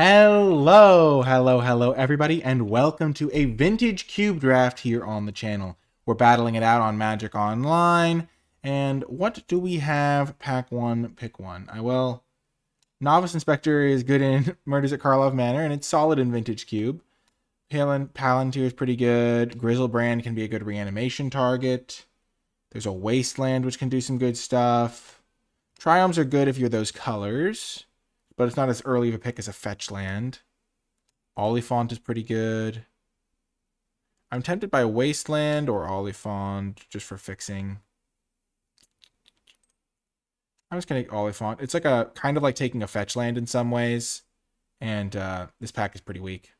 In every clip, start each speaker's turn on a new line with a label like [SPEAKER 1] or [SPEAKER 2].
[SPEAKER 1] Hello, hello, hello, everybody, and welcome to a vintage cube draft here on the channel. We're battling it out on Magic Online, and what do we have? Pack one, pick one. I will. Novice Inspector is good in Murders at Karlov Manor, and it's solid in Vintage Cube. Palin Palantir is pretty good. Griselbrand can be a good reanimation target. There's a Wasteland, which can do some good stuff. Triomes are good if you're those colors but it's not as early of a pick as a fetch land. Oliphaunt is pretty good. I'm tempted by Wasteland or Oliphaunt just for fixing. I'm just gonna take Oliphaunt. It's like a kind of like taking a fetch land in some ways, and uh, this pack is pretty weak.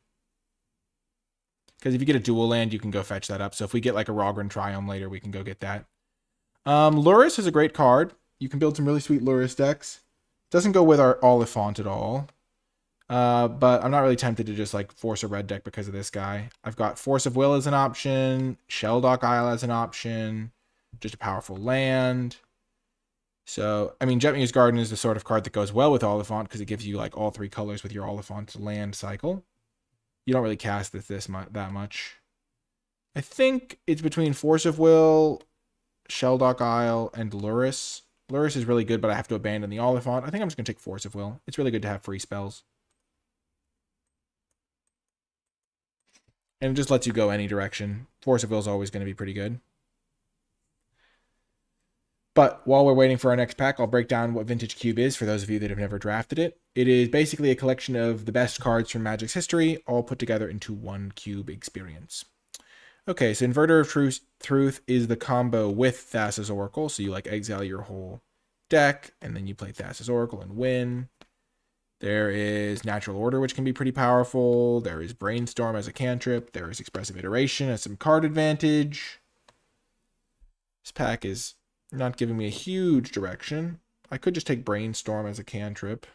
[SPEAKER 1] Because if you get a dual land, you can go fetch that up. So if we get like a Raugrin Triome later, we can go get that. Um, Lurrus is a great card. You can build some really sweet Lurrus decks. Doesn't go with our Oliphaunt at all. Uh, but I'm not really tempted to just like force a red deck because of this guy. I've got Force of Will as an option, Shelldock Isle as an option, just a powerful land. So, I mean, Jetmir's Garden is the sort of card that goes well with Oliphaunt because it gives you like all three colors with your Oliphaunt land cycle. You don't really cast this, this mu that much. I think it's between Force of Will, Shelldock Isle, and Lurrus. Lurrus is really good, but I have to abandon the Oliphaunt. I think I'm just going to take Force of Will. It's really good to have free spells. And it just lets you go any direction. Force of Will is always going to be pretty good. But while we're waiting for our next pack, I'll break down what Vintage Cube is for those of you that have never drafted it. It is basically a collection of the best cards from Magic's history, all put together into one cube experience. Okay, so Inverter of Truth, Truth is the combo with Thassa's Oracle. So you like exile your whole deck, and then you play Thassa's Oracle and win. There is Natural Order, which can be pretty powerful. There is Brainstorm as a cantrip. There is Expressive Iteration as some card advantage. This pack is not giving me a huge direction. I could just take Brainstorm as a cantrip.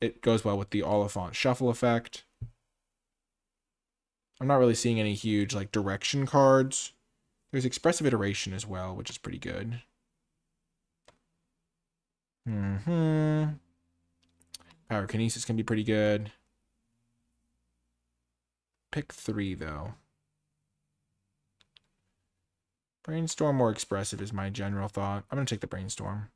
[SPEAKER 1] It goes well with the Oliphaunt Shuffle effect. I'm not really seeing any huge like direction cards. There's expressive iteration as well, which is pretty good. hmm Pyrokinesis can be pretty good. Pick three, though. Brainstorm more expressive is my general thought. I'm going to take the Brainstorm.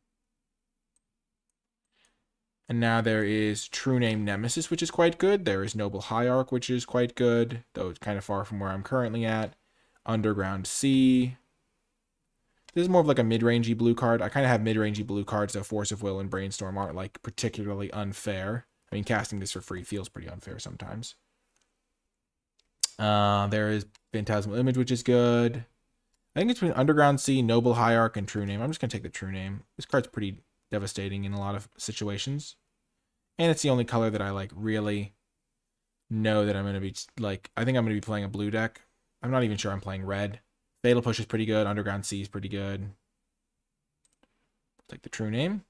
[SPEAKER 1] And now there is True Name Nemesis, which is quite good. There is Noble Hierarch, which is quite good, though it's kind of far from where I'm currently at. Underground Sea. This is more of like a mid-rangey blue card. I kind of have mid-rangey blue cards, so Force of Will and Brainstorm aren't like particularly unfair. I mean, casting this for free feels pretty unfair sometimes. Uh, there is Phantasmal Image, which is good. I think it's between Underground Sea, Noble Hierarch, and True Name. I'm just going to take the True Name. This card's pretty devastating in a lot of situations. And it's the only color that I like really know that I'm going to be like, I think I'm going to be playing a blue deck. I'm not even sure I'm playing red. Fatal Push is pretty good. Underground Sea is pretty good. Take the true name.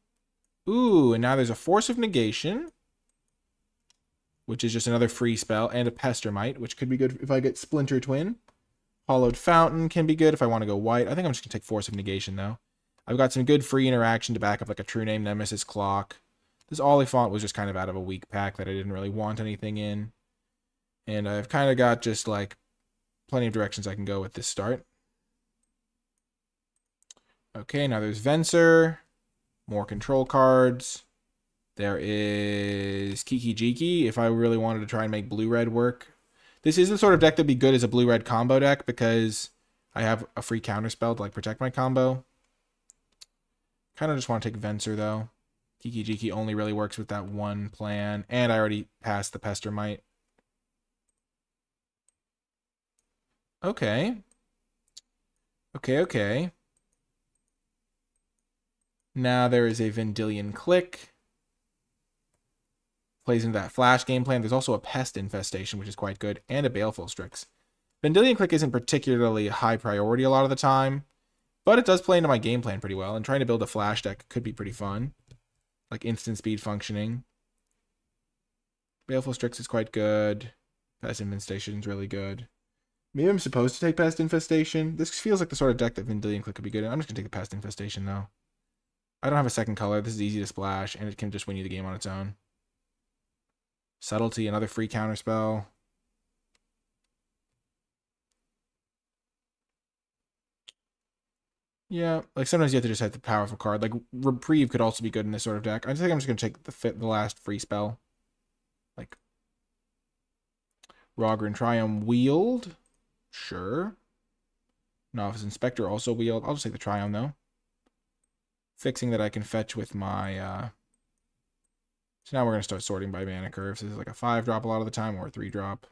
[SPEAKER 1] Ooh, and now there's a Force of Negation, which is just another free spell, and a Pestermite, which could be good if I get Splinter Twin. Hollowed Fountain can be good if I want to go white. I think I'm just going to take Force of Negation, though. I've got some good free interaction to back up like a True Name Nemesis Clock. This Oliphaunt was just kind of out of a weak pack that I didn't really want anything in. And I've kind of got just like plenty of directions I can go with this start. Okay, now there's Venser. More control cards. There is Kiki-Jiki if I really wanted to try and make blue-red work. This is the sort of deck that'd be good as a blue-red combo deck because I have a free counter spell to like protect my combo. Kind of just want to take Venser, though. Kiki-Jiki only really works with that one plan. And I already passed the Pestermite. Okay. Okay, okay. Now there is a Vendilion Clique. Plays into that Flash game plan. There's also a Pest Infestation, which is quite good, and a Baleful Strix. Vendilion Clique isn't particularly high priority a lot of the time. But it does play into my game plan pretty well, and trying to build a flash deck could be pretty fun. Like instant speed functioning. Baleful Strix is quite good. Pest Infestation is really good. Maybe I'm supposed to take Pest Infestation. This feels like the sort of deck that Vendilion Clique could be good in. I'm just going to take the Pest Infestation, though. I don't have a second color. This is easy to splash, and it can just win you the game on its own. Subtlety, another free counter spell. Yeah, like sometimes you have to just hit the powerful card. Like Reprieve could also be good in this sort of deck. I think I'm just gonna take the fit the last free spell. Like Raugrin Triome Wield. Sure. Novice Inspector also wield. I'll just take the Triome though. Fixing that I can fetch with my uh so now we're gonna start sorting by mana curves. This is like a five drop a lot of the time or a three drop.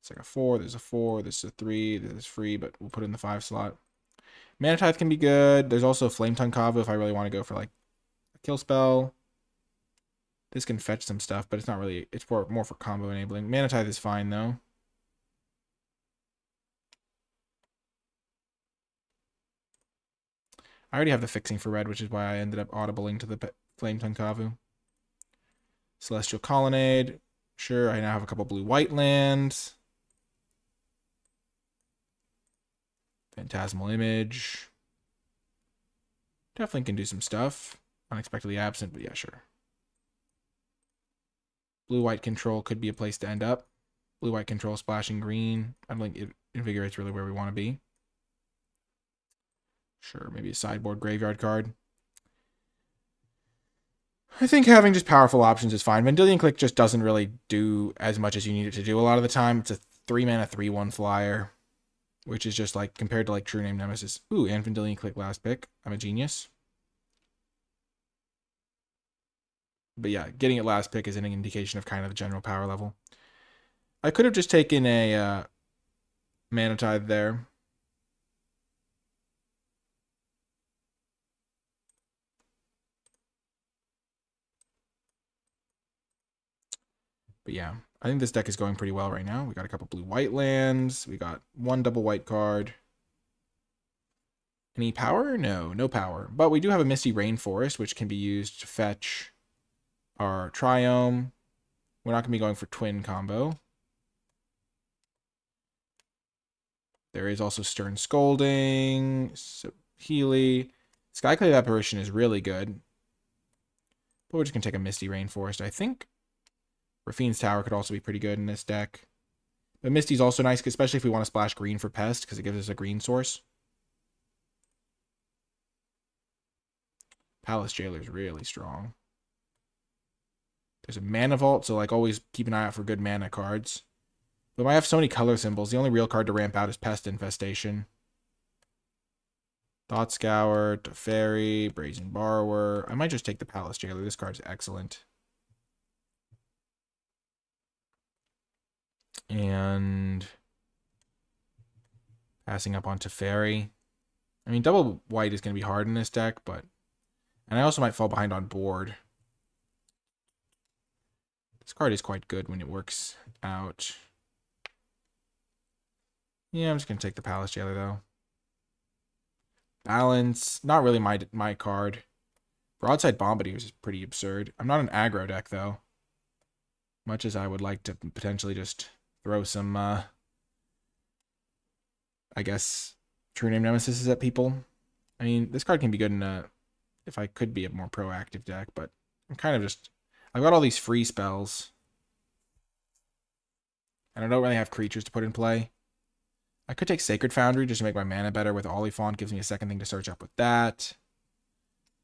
[SPEAKER 1] It's like a four, there's a four, this is a three, this is free, but we'll put in the five slot. Mana Tithe can be good. There's also Flame Tongue if I really want to go for like a kill spell. This can fetch some stuff, but it's not really, it's for, more for combo enabling. Mana Tithe is fine though. I already have the fixing for red, which is why I ended up audibling to the Flame Tongue Kavu. Celestial Colonnade. Sure, I now have a couple blue-white lands. Phantasmal Image. Definitely can do some stuff. Unexpectedly absent, but yeah, sure. Blue-white control could be a place to end up. Blue-white control splashing green. I don't think it invigorates really where we want to be. Sure, maybe a sideboard graveyard card. I think having just powerful options is fine. Vendilion Clique just doesn't really do as much as you need it to do a lot of the time. It's a 3 mana 3 1 flyer which is just like compared to like True Name Nemesis. Ooh, and Vendilion Clique last pick. I'm a genius. But yeah, getting it last pick is an indication of kind of the general power level. I could have just taken a uh, Mana Tithe there. But yeah, I think this deck is going pretty well right now. We got a couple blue-white lands. We got one double white card. Any power? No, no power. But we do have a Misty Rainforest, which can be used to fetch our Triome. We're not going to be going for twin combo. There is also Stern Scolding, so Healy. Skyclave Apparition is really good. But we're just going to take a Misty Rainforest, I think. Raffine's Tower could also be pretty good in this deck. But Misty's also nice, especially if we want to splash green for Pest, because it gives us a green source. Palace Jailer is really strong. There's a Mana Vault, so like always keep an eye out for good mana cards. But I have so many color symbols. The only real card to ramp out is Pest Infestation. Thought Scour, Teferi, Brazen Borrower. I might just take the Palace Jailer. This card's excellent. And passing up on Teferi. I mean, double white is going to be hard in this deck, but... And I also might fall behind on board. This card is quite good when it works out. Yeah, I'm just going to take the Palace Jailer, though. Balance. Not really my my card. Broadside Bombardier is pretty absurd. I'm not an aggro deck, though. Much as I would like to potentially just throw some, uh, I guess, True Name Nemesis at people. I mean, this card can be good in a, if I could be a more proactive deck, but I'm kind of just, I've got all these free spells. And I don't really have creatures to put in play. I could take Sacred Foundry just to make my mana better with Oliphaunt. Gives me a second thing to search up with that.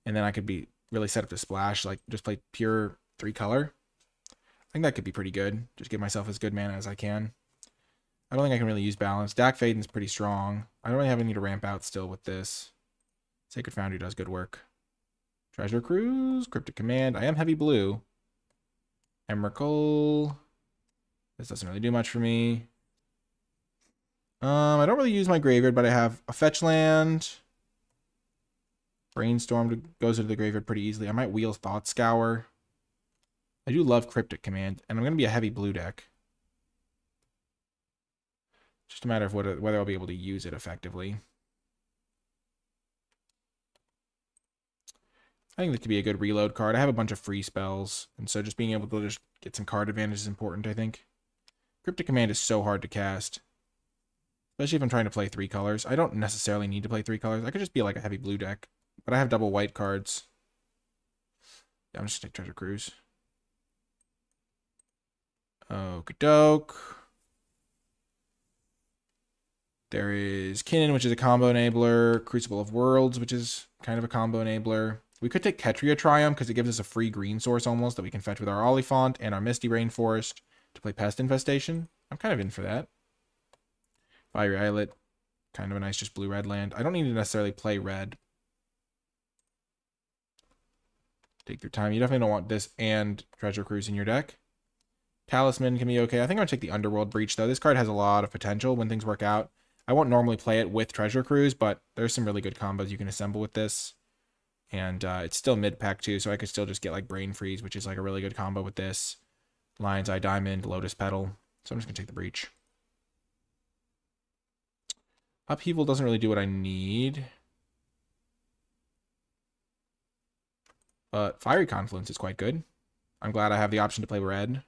[SPEAKER 1] And then I could be really set up to splash, like just play pure three color. I think that could be pretty good. Just give myself as good mana as I can. I don't think I can really use balance. Dack Fayden's pretty strong. I don't really have any to ramp out still with this. Sacred Foundry does good work. Treasure Cruise, Cryptic Command. I am heavy blue. Emrakul. This doesn't really do much for me. Um, I don't really use my graveyard, but I have a fetch land. Brainstorm goes into the graveyard pretty easily. I might wheel Thought Scour. I do love Cryptic Command, and I'm going to be a heavy blue deck. Just a matter of what, whether I'll be able to use it effectively. I think that could be a good reload card. I have a bunch of free spells, and so just being able to just get some card advantage is important, I think. Cryptic Command is so hard to cast. Especially if I'm trying to play three colors. I don't necessarily need to play three colors. I could just be like a heavy blue deck. But I have double white cards. Yeah, I'm just to take Treasure Cruise. Okie doke. There is Kinnan, which is a combo enabler. Crucible of Worlds, which is kind of a combo enabler. We could take Ketria Triome because it gives us a free green source almost that we can fetch with our Oliphaunt and our Misty Rainforest to play Pest Infestation. I'm kind of in for that. Fiery Islet, kind of a nice just blue-red land. I don't need to necessarily play red. Take your time. You definitely don't want this and Treasure Cruise in your deck. Talisman can be okay. I think I'm going to take the Underworld Breach, though. This card has a lot of potential when things work out. I won't normally play it with Treasure Cruise, but there's some really good combos you can assemble with this. And uh, it's still mid-pack too, so I could still just get like Brain Freeze, which is like a really good combo with this. Lion's Eye Diamond, Lotus Petal. So I'm just going to take the Breach. Upheaval doesn't really do what I need. But Fiery Confluence is quite good. I'm glad I have the option to play red.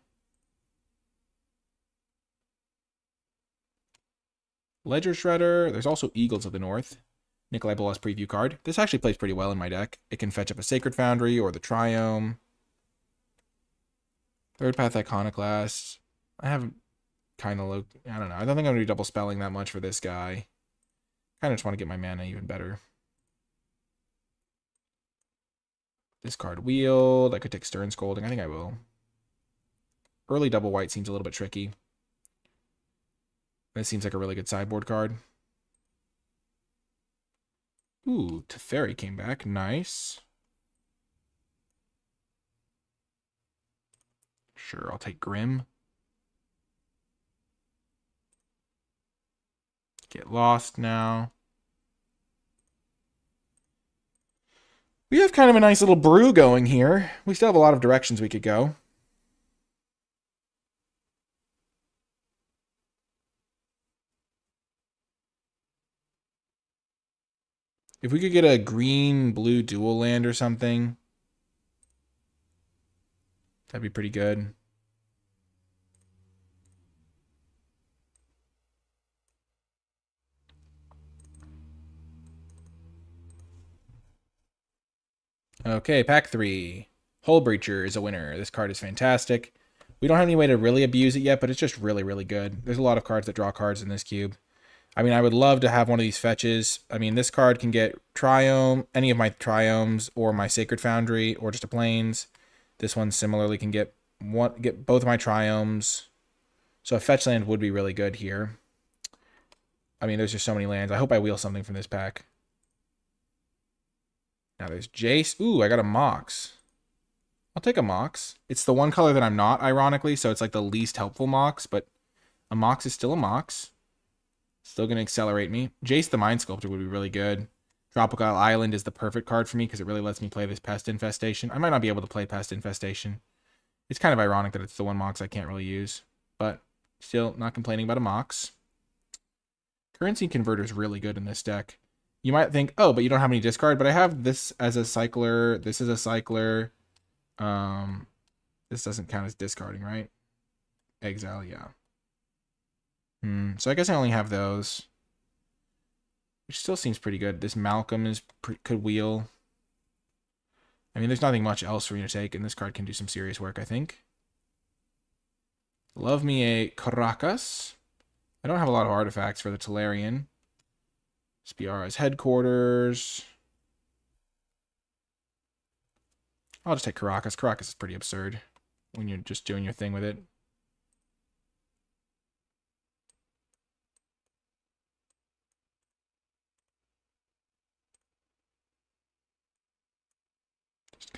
[SPEAKER 1] Ledger Shredder. There's also Eagles of the North. Nicolai Bolas preview card. This actually plays pretty well in my deck. It can fetch up a Sacred Foundry or the Triome. Third Path Iconoclast. I have kind of low. I don't know. I don't think I'm going to be double spelling that much for this guy. Kind of just want to get my mana even better. Discard card wheeled. I could take Stern Scolding. I think I will. Early double white seems a little bit tricky. That seems like a really good sideboard card. Ooh, Teferi came back. Nice. Sure, I'll take Grim. Get lost now. We have kind of a nice little brew going here. We still have a lot of directions we could go. If we could get a green blue dual land or something, that'd be pretty good. Okay, pack three. Hullbreacher is a winner. This card is fantastic. We don't have any way to really abuse it yet, but it's just really, really good. There's a lot of cards that draw cards in this cube. I mean, I would love to have one of these fetches. I mean, this card can get Triome, any of my Triomes, or my Sacred Foundry, or just a Plains. This one similarly can get one, get both of my Triomes. So a fetch land would be really good here. I mean, there's just so many lands. I hope I wheel something from this pack. Now there's Jace. Ooh, I got a Mox. I'll take a Mox. It's the one color that I'm not, ironically, so it's like the least helpful Mox, but a Mox is still a Mox. Still going to accelerate me. Jace the Mind Sculptor would be really good. Tropical Island is the perfect card for me because it really lets me play this Pest Infestation. I might not be able to play Pest Infestation. It's kind of ironic that it's the one Mox I can't really use, but still not complaining about a Mox. Currency Converter is really good in this deck you might think, oh, but you don't have any discard, but I have this as a cycler. This is a cycler. Um, this doesn't count as discarding, right? Exile, yeah. Hmm. So I guess I only have those, which still seems pretty good. This Malcolm is could wheel. I mean, there's nothing much else for me to take, and this card can do some serious work, I think. Love me a Karakas. I don't have a lot of artifacts for the Tolarian. Spara's headquarters. I'll just take Karakas. Karakas is pretty absurd when you're just doing your thing with it.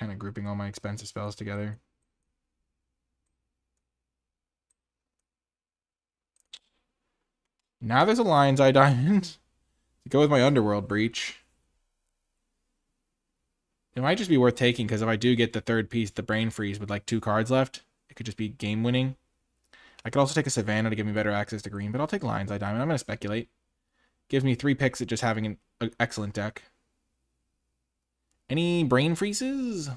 [SPEAKER 1] Kind of grouping all my expensive spells together. Now there's a Lion's Eye Diamond. To go with my Underworld Breach. It might just be worth taking, because if I do get the third piece, the Brain Freeze, with like two cards left, it could just be game winning. I could also take a Savannah to give me better access to green, but I'll take Lion's Eye Diamond. I'm going to speculate. Gives me three picks at just having an, an excellent deck. Any Brain Freezes?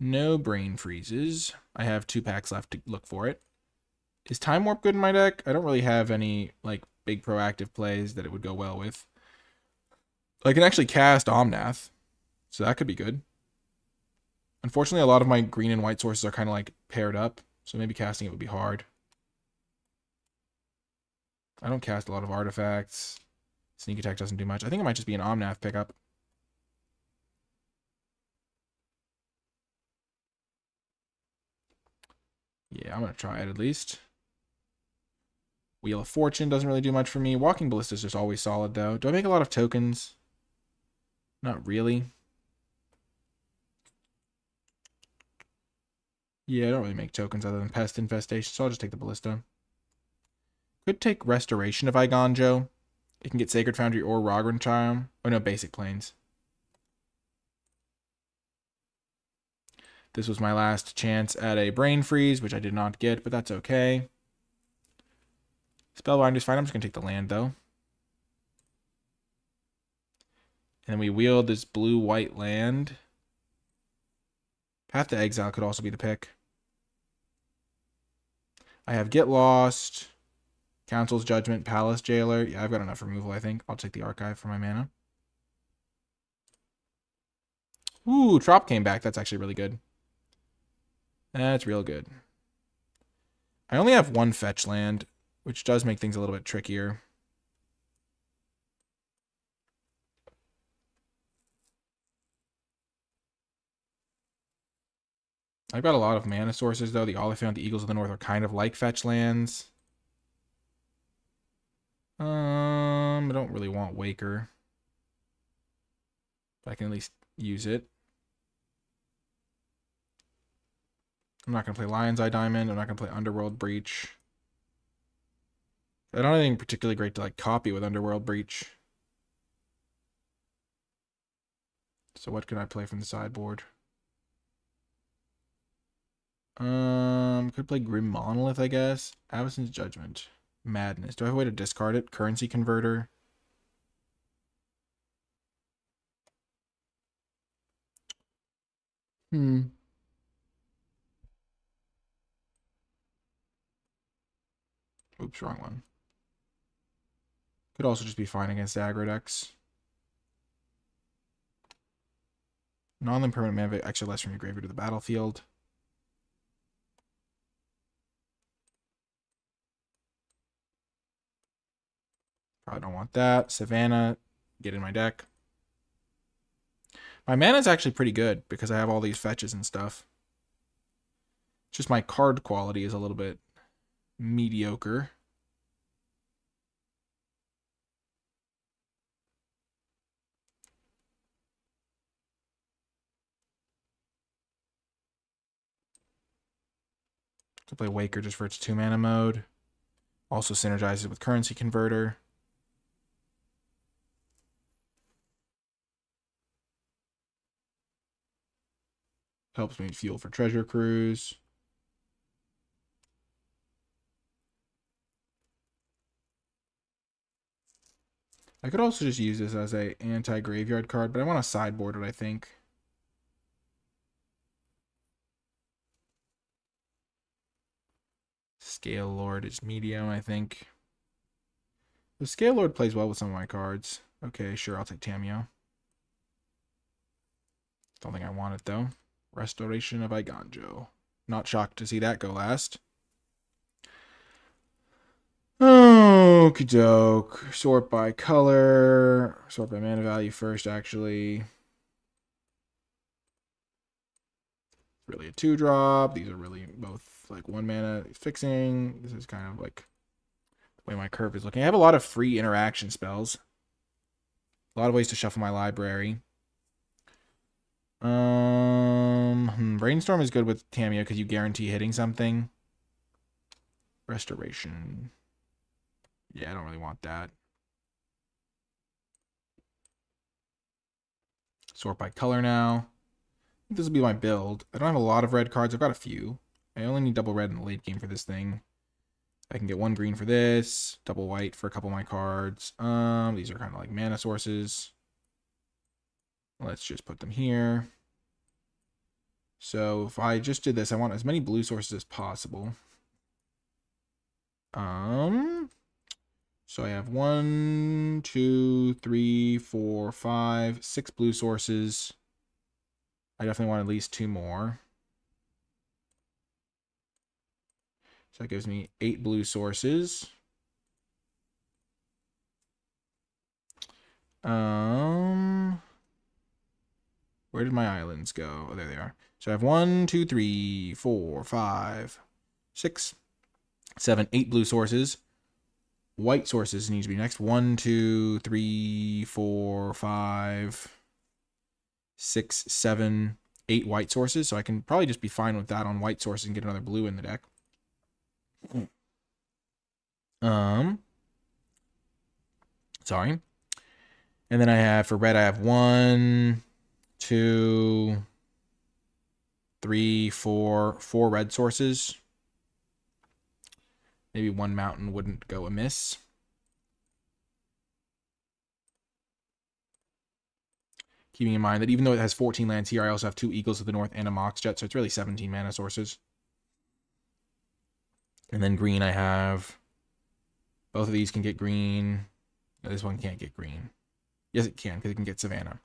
[SPEAKER 1] No Brain Freezes. I have two packs left to look for it. Is Time Warp good in my deck? I don't really have any, like, big proactive plays that it would go well with. I can actually cast Omnath, so that could be good. Unfortunately, a lot of my green and white sources are kind of like paired up, So maybe casting it would be hard. I don't cast a lot of artifacts. Sneak attack doesn't do much. I think it might just be an Omnath pickup. Yeah, I'm going to try it at least. Wheel of Fortune doesn't really do much for me. Walking Ballista is just always solid, though. Do I make a lot of tokens? Not really. Yeah, I don't really make tokens other than Pest Infestation, so I'll just take the Ballista. Could take Restoration of Eiganjo. It can get Sacred Foundry or Rogran Charm. Oh no, Basic Plains. This was my last chance at a Brain Freeze, which I did not get, but that's okay. Spellbinder's fine. I'm just going to take the land, though. And we wield this blue-white land. Path to Exile could also be the pick. I have Get Lost, Council's Judgment, Palace Jailer. Yeah, I've got enough removal, I think. I'll take the Archive for my mana. Ooh, Trop came back. That's actually really good. That's real good. I only have one fetch land, which does make things a little bit trickier. I've got a lot of mana sources, though. The Oliphaunt, the Eagles of the North are kind of like fetch lands. Um, I don't really want Waker. But I can at least use it. I'm not going to play Lion's Eye Diamond. I'm not going to play Underworld Breach. I don't have anything particularly great to like copy with Underworld Breach. So what can I play from the sideboard? Um, could play Grim Monolith, I guess. Avacyn's Judgment. Madness. Do I have a way to discard it? Currency Converter. Hmm. Oops, wrong one. Could also just be fine against aggro decks. Non-land permanent mana extra less from your graveyard to the battlefield. Probably don't want that. Savannah, get in my deck. My mana is actually pretty good because I have all these fetches and stuff. Just my card quality is a little bit mediocre. To play Waker just for its two mana mode. Also synergizes with Currency Converter. Helps me fuel for Treasure Cruise. I could also just use this as a anti-graveyard card, but I want to sideboard it, I think. Scale Lord is medium, I think. The Scale Lord plays well with some of my cards. Okay, sure, I'll take Tamiyo. Don't think I want it, though. Restoration of Eiganjo. Not shocked to see that go last. Okie doke. Sort by color. Sort by mana value first, actually. Really a two drop. These are really both like one mana fixing. This is kind of like the way my curve is looking. I have a lot of free interaction spells. A lot of ways to shuffle my library. Um, hmm, Brainstorm is good with Tamiyo because you guarantee hitting something. Restoration. Yeah, I don't really want that. Sort by color now. This will be my build. I don't have a lot of red cards. I've got a few. I only need double red in the late game for this thing. I can get one green for this, double white for a couple of my cards. Um, these are kind of like mana sources. Let's just put them here. So if I just did this, I want as many blue sources as possible. Um, so I have one, two, three, four, five, six blue sources. I definitely want at least two more. So that gives me eight blue sources. Um, where did my islands go? Oh, there they are. So I have one, two, three, four, five, six, seven, eight blue sources. White sources need to be next. One, two, three, four, five, six, seven, eight white sources. So I can probably just be fine with that on white sources and get another blue in the deck. Um, sorry. And then I have for red, I have one, two, three, four, four red sources. Maybe one mountain wouldn't go amiss. Keeping in mind that even though it has 14 lands here, I also have two Eagles of the North and a Mox Jet, so it's really 17 mana sources. And then green, I have both of these can get green. No, this one can't get green. Yes, it can because it can get Savannah.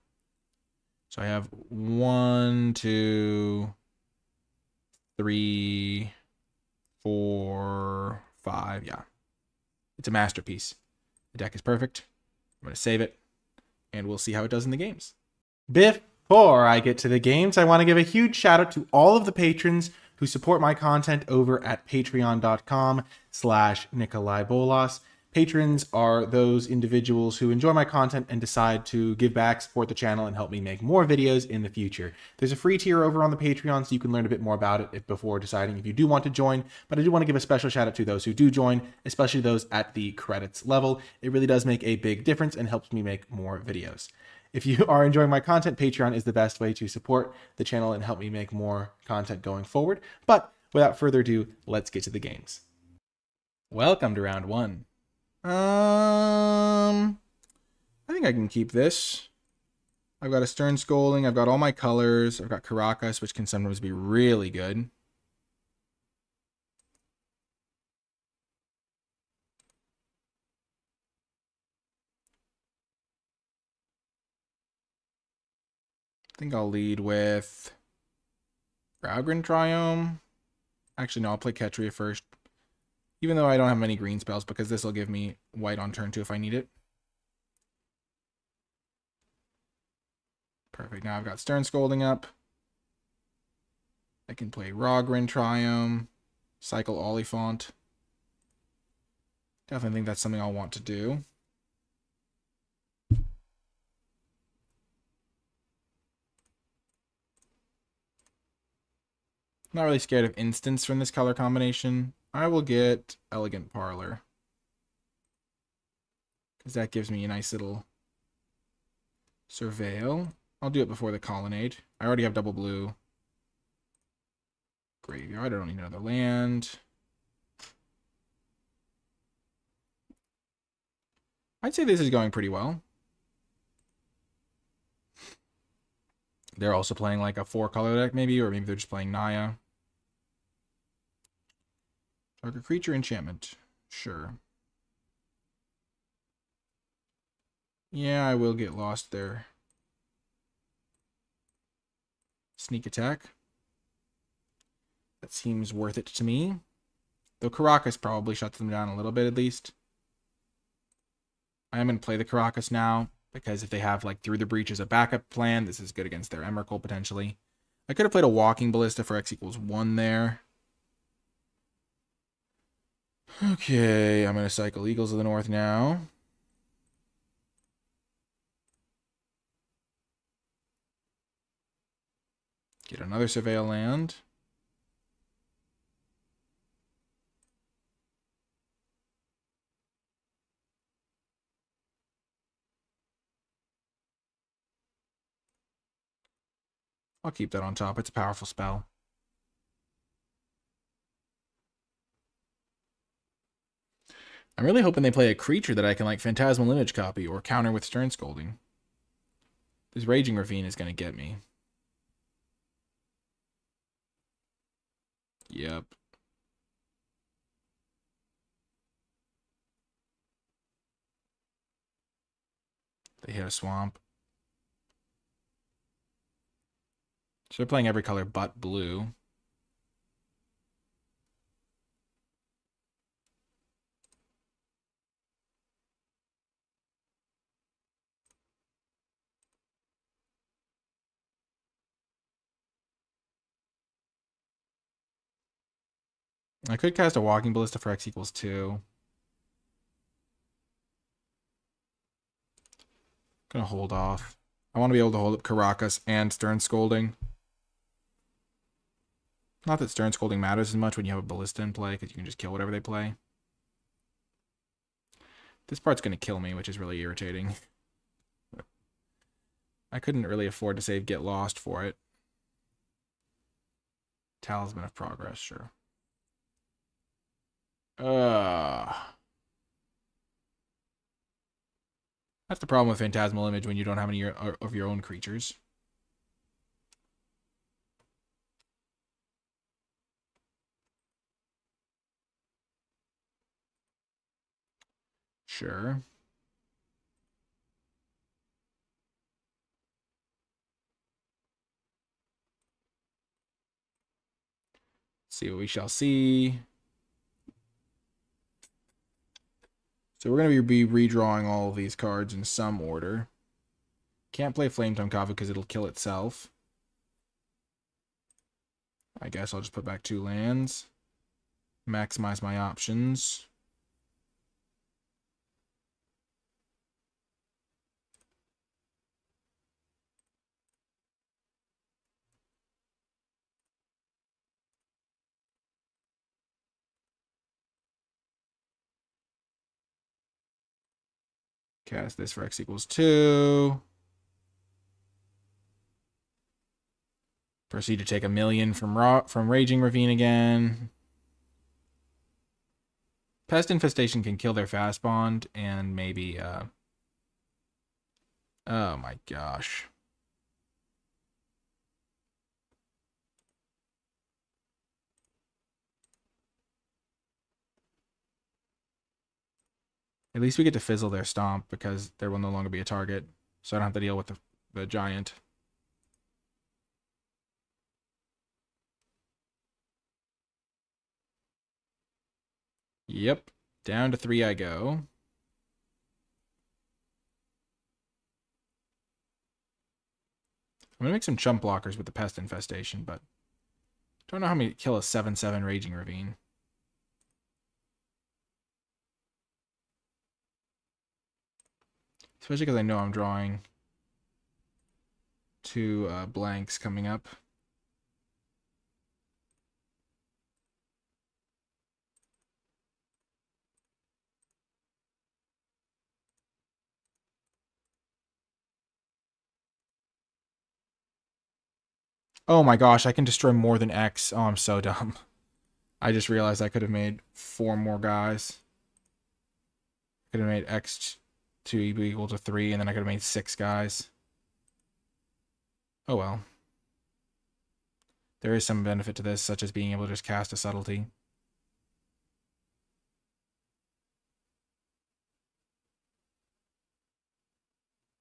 [SPEAKER 1] So I have one, two, three, four, five. Yeah. It's a masterpiece. The deck is perfect. I'm going to save it, and we'll see how it does in the games. Before I get to the games, I want to give a huge shout out to all of the patrons who support my content over at patreon.com slash Nicolai Bolas. Patrons are those individuals who enjoy my content and decide to give back, support the channel, and help me make more videos in the future. There's a free tier over on the Patreon, so you can learn a bit more about it before deciding if you do want to join. But I do want to give a special shout out to those who do join, especially those at the credits level. It really does make a big difference and helps me make more videos. If you are enjoying my content, Patreon is the best way to support the channel and help me make more content going forward. But without further ado, let's get to the games. Welcome to round one. Um, I think I can keep this. I've got a Stern Scolding. I've got all my colors. I've got Karakas, which can sometimes be really good. Think I'll lead with Raugrin Triome. Actually, no, I'll play Ketria first. Even though I don't have many green spells, because this will give me white on turn two if I need it. Perfect. Now I've got Stern Scolding up. I can play Raugrin Triome, cycle Oliphaunt. Definitely think that's something I'll want to do. Not really scared of instants from this color combination. I will get Elegant Parlor. Because that gives me a nice little Surveil. I'll do it before the Colonnade. I already have double blue. Graveyard. I don't need another land. I'd say this is going pretty well. They're also playing like a four color deck maybe, or maybe they're just playing Naya. Target creature enchantment. Sure. Yeah, I will get lost there. Sneak attack. That seems worth it to me. Though Karakas probably shuts them down a little bit at least. I am going to play the Karakas now because if they have like Through the Breach as a backup plan, this is good against their Emrakul potentially. I could have played a Walking Ballista for X equals 1 there. Okay, I'm to cycle Eagles of the North now. Get another Surveil land. I'll keep that on top. It's a powerful spell. I'm really hoping they play a creature that I can like Phantasmal Image copy or counter with Stern Scolding. This Raging Ravine is going to get me. Yep. They hit a swamp. So they're playing every color but blue. I could cast a Walking Ballista for x equals 2. Gonna hold off. I want to be able to hold up Karakas and Stern Scolding. Not that Stern Scolding matters as much when you have a Ballista in play, because you can just kill whatever they play. This part's going to kill me, which is really irritating. I couldn't really afford to save Get Lost for it. Talisman of Progress, sure. Uh, that's the problem with Phantasmal Image when you don't have any of your own creatures. Sure. See what we shall see. So we're going to be redrawing all of these cards in some order. Can't play Flametongue Kavu because it'll kill itself. I guess I'll just put back two lands. Maximize my options. Cast this for x equals 2. Proceed to take a million from Ra from Raging Ravine again. Pest Infestation can kill their fast bond and maybe uh Oh my gosh. At least we get to fizzle their stomp because there will no longer be a target. So I don't have to deal with the, the giant. Yep. Down to three I go. I'm going to make some chump blockers with the pest infestation, but don't know how many kill a 7-7 Raging Ravine. Especially because I know I'm drawing two uh, blanks coming up. Oh my gosh, I can destroy more than X. Oh, I'm so dumb. I just realized I could have made four more guys. I could have made X 2 equal to 3, and then I could have made 6 guys. Oh well. There is some benefit to this, such as being able to just cast a subtlety.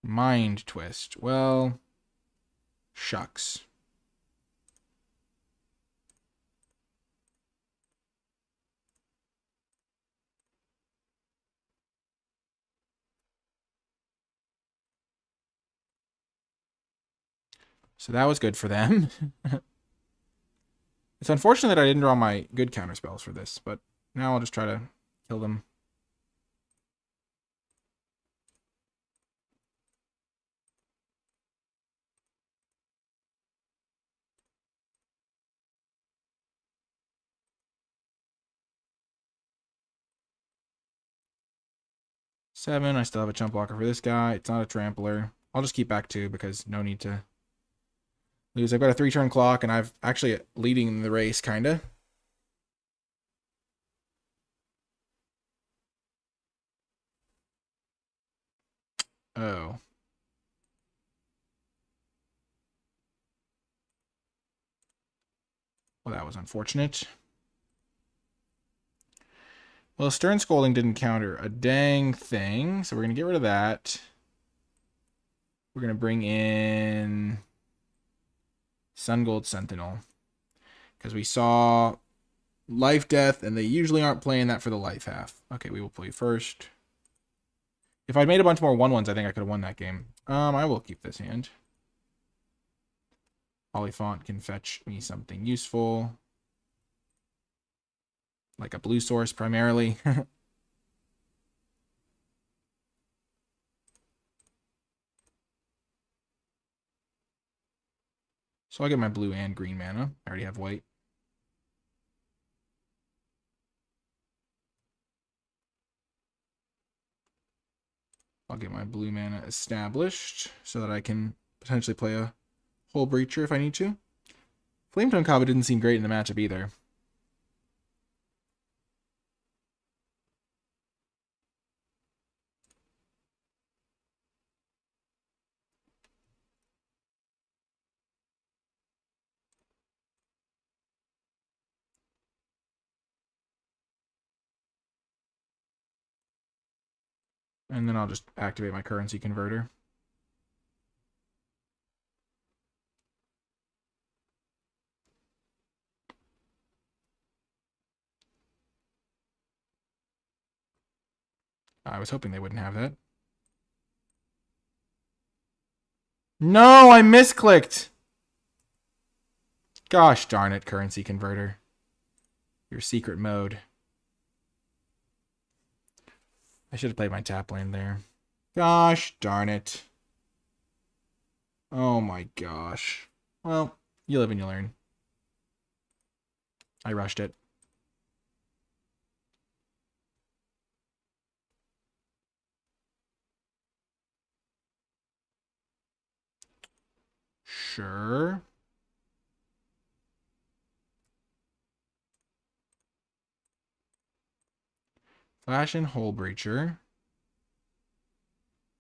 [SPEAKER 1] Mind twist. Well, shucks. So that was good for them. it's unfortunate that I didn't draw my good counter spells for this, but now I'll just try to kill them. Seven, I still have a chump blocker for this guy. It's not a trampler. I'll just keep back two because no need to I've got a three turn clock, and I've actually leading the race, kind of. Oh. Well, that was unfortunate. Well, Stern Scolding didn't counter a dang thing, so we're going to get rid of that. We're going to bring in Sun Gold Sentinel. Because we saw life death, and they usually aren't playing that for the life half. Okay, we will play first. If I'd made a bunch more 1-1s, I think I could have won that game. Um, I will keep this hand. Oliphaunt can fetch me something useful. like a blue source primarily. so I'll get my blue and green mana. I already have white. I'll get my blue mana established so that I can potentially play a whole Hullbreacher if I need to. Flametongue Kavu didn't seem great in the matchup either. I'll just activate my currency converter. I was hoping they wouldn't have that. No, I misclicked. Gosh darn it, currency converter. Your secret mode. I should have played my tap lane there. Gosh darn it. Oh my gosh. Well, you live and you learn. I rushed it. Sure. Flash and Hullbreacher.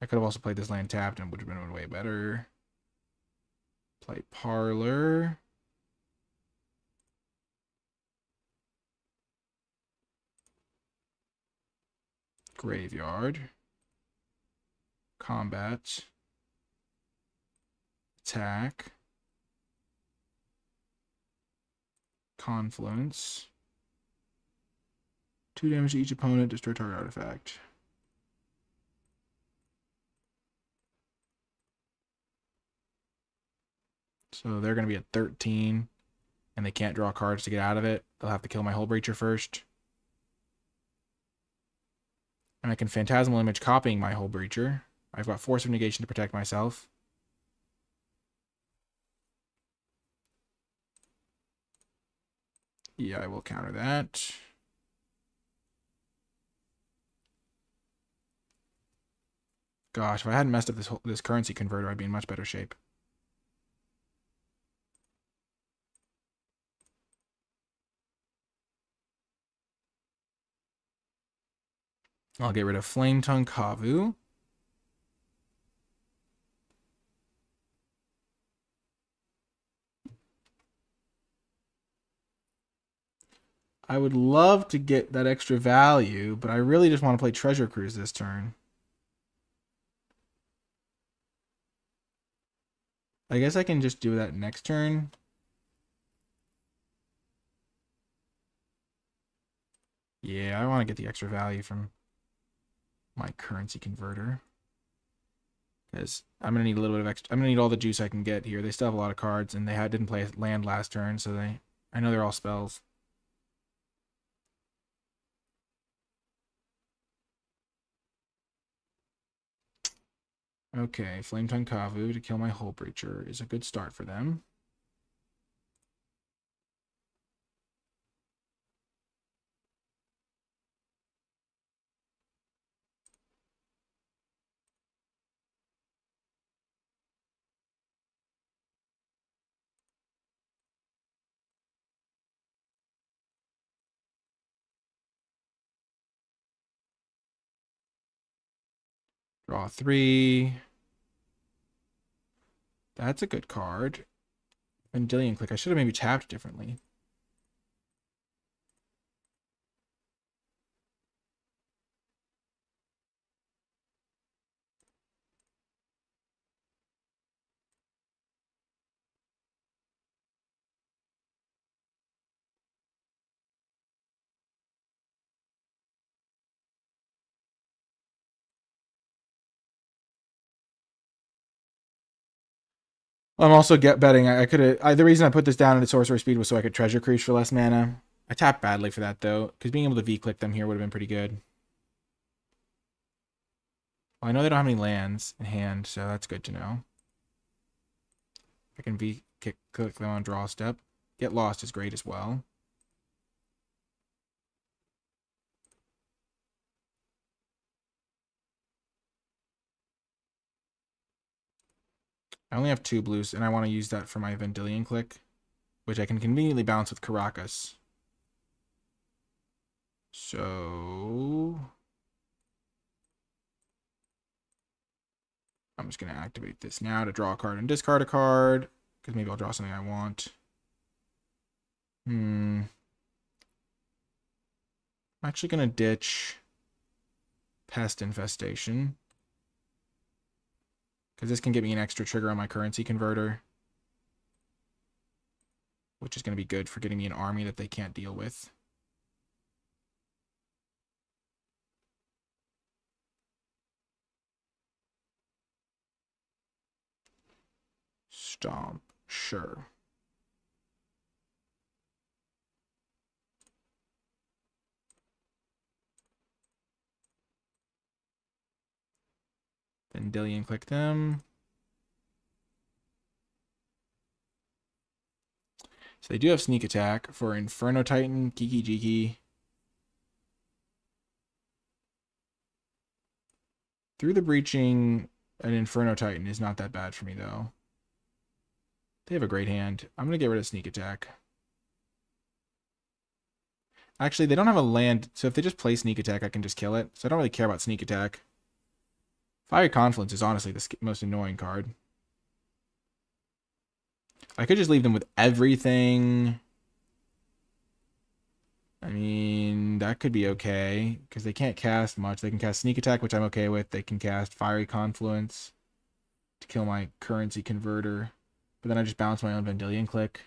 [SPEAKER 1] I could have also played this land tapped and would have been way better. Play Parlor. Graveyard. Combat attack, confluence, two damage to each opponent, destroy target artifact. So they're going to be at 13, and they can't draw cards to get out of it. They'll have to kill my Hullbreacher first. And I can Phantasmal Image copying my Hullbreacher. I've got Force of Negation to protect myself. Yeah, I will counter that. Gosh, if I hadn't messed up this whole, this currency converter, I'd be in much better shape. I'll get rid of Flametongue Kavu. I would love to get that extra value, but I really just want to play Treasure Cruise this turn. I guess I can just do that next turn. Yeah, I want to get the extra value from my currency converter. Because I'm going to need a little bit of extra. I'm going to need all the juice I can get here. They still have a lot of cards, and they had, didn't play land last turn, so they I know they're all spells. Okay, Flametongue Kavu to kill my Hullbreacher is a good start for them. Draw three. That's a good card. Vendilion Clique. I should have maybe tapped differently. I'm also get betting. I, I could have. The reason I put this down into sorcery speed was so I could treasure cruise for less mana. I tapped badly for that, though, because being able to V-click them here would have been pretty good. Well, I know they don't have any lands in hand, so that's good to know. I can V-click them on draw step. Get lost is great as well. I only have two blues, and I want to use that for my Vendilion Clique, which I can conveniently balance with Karakas. So... I'm just going to activate this now to draw a card and discard a card, because maybe I'll draw something I want. Hmm. I'm actually going to ditch Pest Infestation. Because this can get me an extra trigger on my currency converter. Which is going to be good for getting me an army that they can't deal with. Stomp. Sure. Vendilion, Clique them. So they do have sneak attack for Inferno Titan, Kiki Jiki. Through the breaching, an Inferno Titan is not that bad for me though. They have a great hand. I'm to get rid of sneak attack. Actually, they don't have a land, so if they just play sneak attack, I can just kill it. So I don't really care about sneak attack. Fiery Confluence is honestly the most annoying card. I could just leave them with everything. I mean, that could be okay, because they can't cast much. They can cast Sneak Attack, which I'm okay with. They can cast Fiery Confluence to kill my currency converter. But then I just bounce my own Vendilion Clique.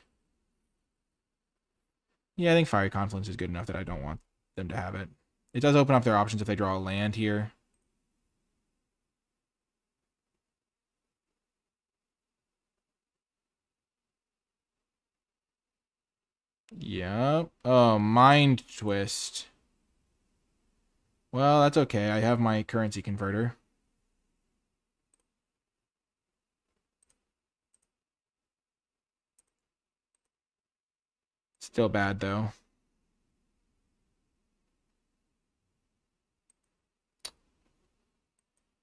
[SPEAKER 1] Yeah, I think Fiery Confluence is good enough that I don't want them to have it. It does open up their options if they draw a land here. Yep. Oh, Mind Twist. Well, that's okay. I have my currency converter. Still bad, though.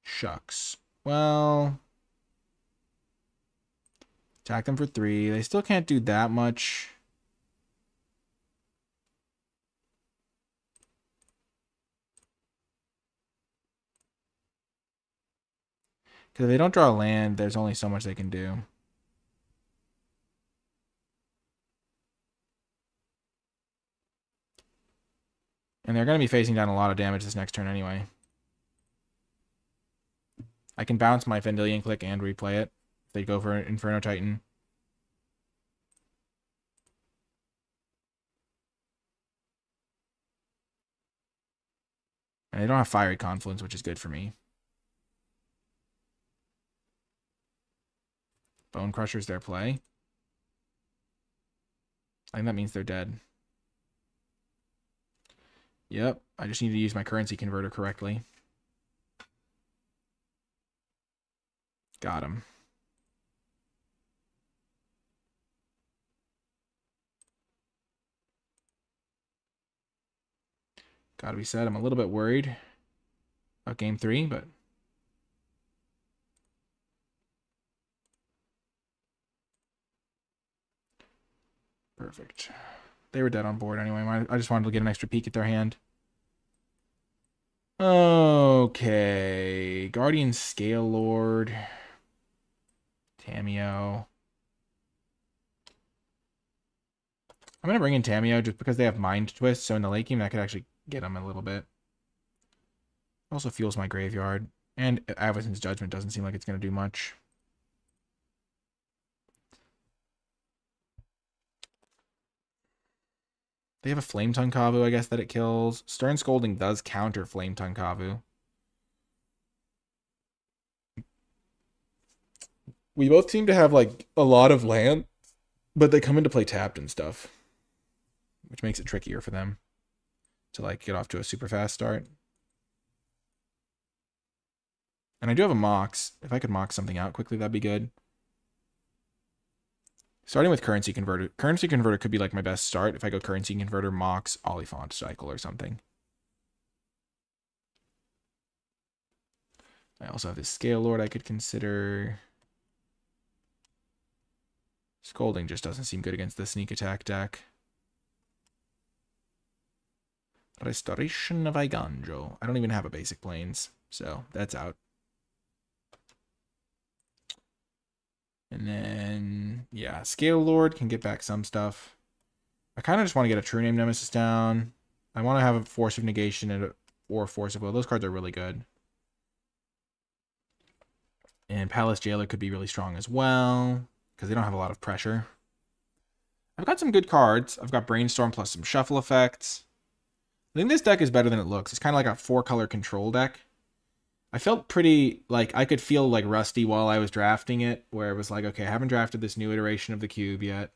[SPEAKER 1] Shucks. Well... Attack them for three. They still can't do that much. Because if they don't draw land, there's only so much they can do. And they're going to be facing down a lot of damage this next turn anyway. I can bounce my Vendilion Clique and replay it. If they go for Inferno Titan. And they don't have Fiery Confluence, which is good for me. Bone Crusher's their play. I think that means they're dead. Yep, I just need to use my currency converter correctly. Got him. Gotta be said, I'm a little bit worried about game three, but Perfect. They were dead on board anyway. I just wanted to get an extra peek at their hand. Okay. Guardian Scale Lord. Tamiyo. I'm going to bring in Tamiyo just because they have Mind Twist, so in the late game that could actually get them a little bit. Also fuels my graveyard. And Avacyn's Judgment doesn't seem like it's going to do much. They have a Flametongue Kavu, I guess, that it kills. Stern Scolding does counter Flametongue Kavu. We both seem to have, like, a lot of land, but they come into play tapped and stuff. which makes it trickier for them to like get off to a super fast start. And I do have a Mox. If I could Mox something out quickly, that'd be good. Starting with currency converter. Currency converter could be like my best start if I go currency converter, Mox, Oliphaunt cycle or something. I also have this Scale Lord I could consider. Scolding just doesn't seem good against the sneak attack deck. Restoration of Eiganjo. I don't even have a basic plains, so that's out. And then, yeah, Scale Lord can get back some stuff. I kind of just want to get a True Name Nemesis down. I want to have a Force of Negation and a, or Force of Will. Those cards are really good. And Palace Jailer could be really strong as well because they don't have a lot of pressure. I've got some good cards. I've got Brainstorm plus some Shuffle effects. I think this deck is better than it looks. It's kind of like a four-color control deck. I felt pretty, like, I could feel, like, rusty while I was drafting it, where it was like, okay, I haven't drafted this new iteration of the cube yet.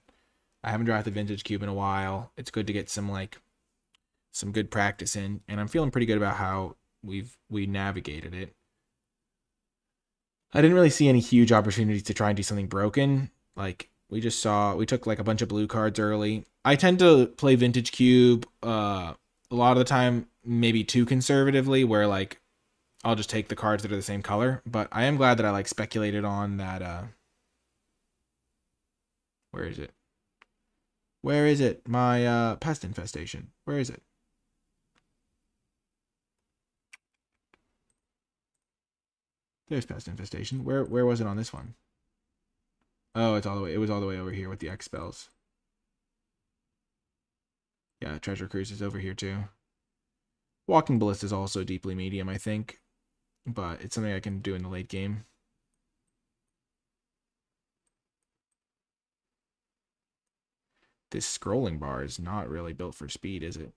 [SPEAKER 1] I haven't drafted Vintage Cube in a while. It's good to get some, like, some good practice in, and I'm feeling pretty good about how we've we navigated it. I didn't really see any huge opportunities to try and do something broken. Like we just saw, we took like a bunch of blue cards early. I tend to play Vintage Cube uh, a lot of the time, maybe too conservatively, where like I'll just take the cards that are the same color. But I am glad that I like speculated on that. Uh, where is it? Where is it? My uh, pest infestation. Where is it? There's pest infestation. Where where was it on this one? Oh, it's all the way. It was all the way over here with the X spells. Yeah, treasure cruise is over here too. Walking ballista is also deeply medium, I think, but it's something I can do in the late game. This scrolling bar is not really built for speed, is it?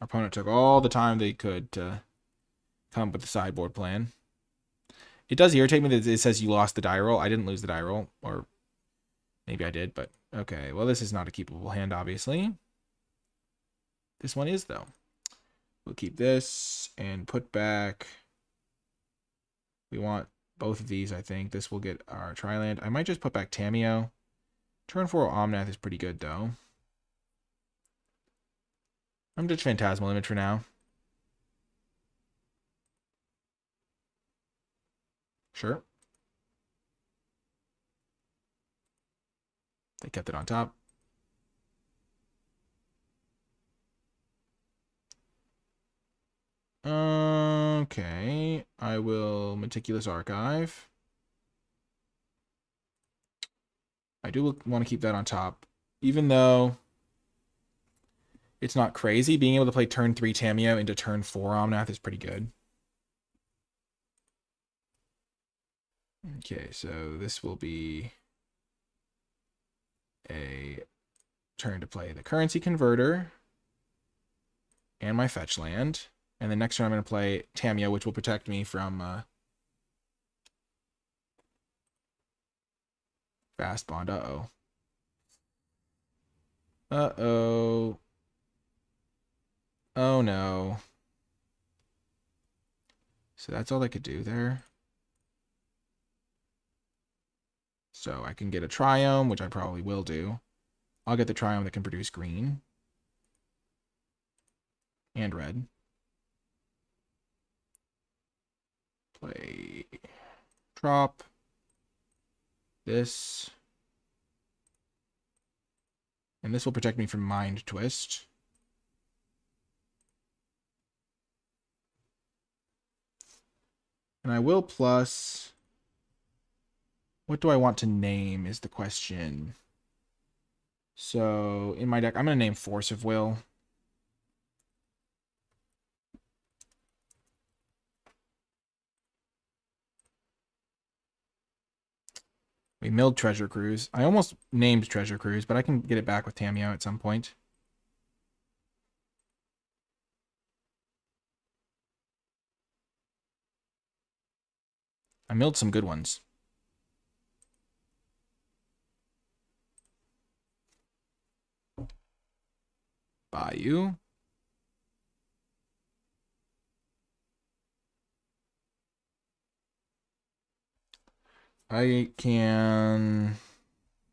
[SPEAKER 1] Our opponent took all the time they could to come up with the sideboard plan. It does irritate me that it says you lost the die roll. I didn't lose the die roll, or maybe I did, but okay. Well, this is not a keepable hand, obviously. This one is, though. We'll keep this and put back. We want both of these, I think. This will get our Triland. I might just put back Tamiyo. Turn 4 Omnath is pretty good, though. I'm just Phantasmal Image for now. Sure. They kept it on top. Okay, I will meticulous archive. I do want to keep that on top, even though it's not crazy. Being able to play turn 3 Tamiyo into turn 4 Omnath is pretty good. Okay, so this will be a turn to play the currency converter and my fetch land. And the next turn I'm going to play Tamiyo, which will protect me from uh, Fastbond. Uh-oh. Uh-oh. Oh, no. So that's all I could do there. So I can get a Triome, which I probably will do. I'll get the Triome that can produce green. And red. Play drop. This. And this will protect me from Mind Twist. And I will plus what do I want to name is the question. So in my deck, I'm going to name Force of Will. We milled Treasure Cruise. I almost named Treasure Cruise, but I can get it back with Tamiyo at some point. I milled some good ones. Bayou. I can.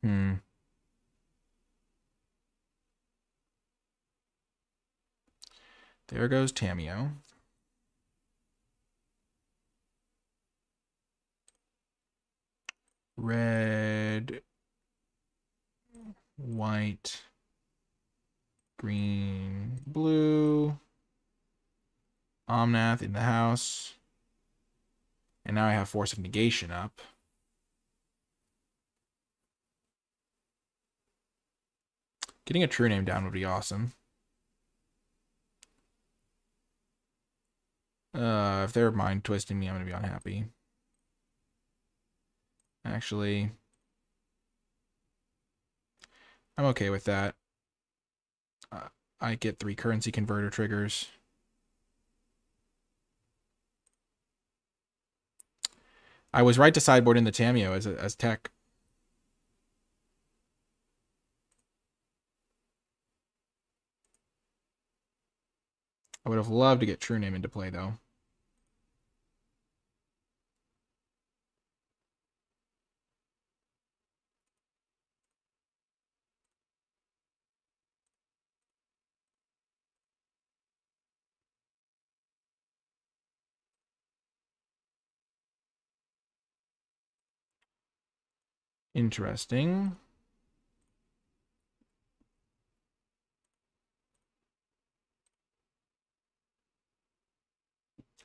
[SPEAKER 1] Hmm. There goes Tamiyo. Red, white, green, blue. Omnath in the house. And now I have Force of Negation up. Getting a true name down would be awesome. Uh, if they're mind twisting me, I'm to be unhappy. Actually, I'm okay with that. Uh, I get three currency converter triggers. I was right to sideboard in the Tamiyo as, as tech. I would have loved to get True Name into play, though. Interesting.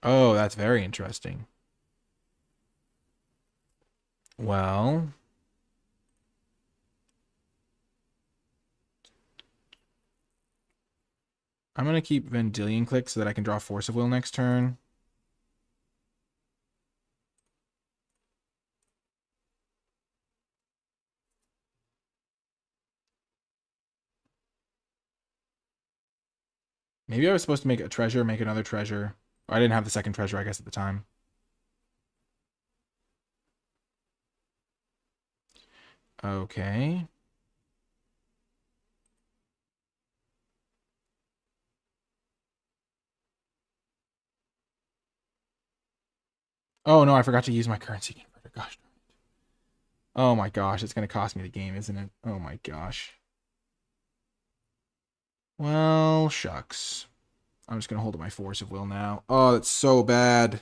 [SPEAKER 1] Oh, that's very interesting. Well... I'm going to keep Vendilion Clique so that I can draw Force of Will next turn. Maybe I was supposed to make a treasure, make another treasure. I didn't have the second treasure, I guess, at the time. Okay. Oh, no, I forgot to use my currency converter. Gosh. Oh my gosh, it's going to cost me the game, isn't it? Oh my gosh. Well, shucks. I'm just going to hold up my force of will now. Oh, that's so bad.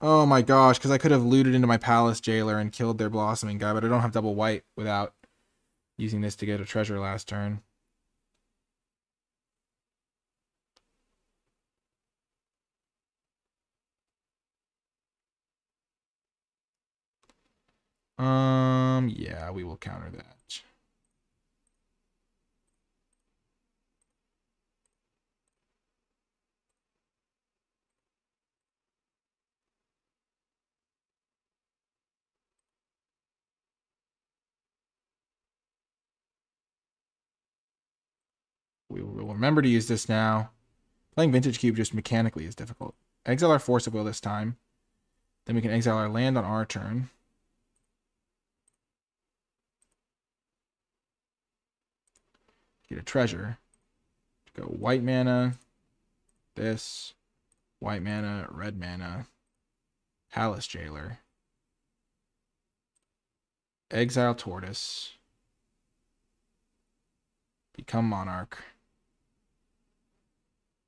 [SPEAKER 1] Oh my gosh, because I could have looted into my palace jailer and killed their blossoming guy, but I don't have double white without using this to get a treasure last turn. Um, yeah, we will counter that. We will remember to use this now. Playing Vintage Cube just mechanically is difficult. Exile our Force of Will this time. Then we can exile our land on our turn. Get a treasure. Go white mana. This. White mana. Red mana. Palace Jailer. Exile Tortoise. Become Monarch.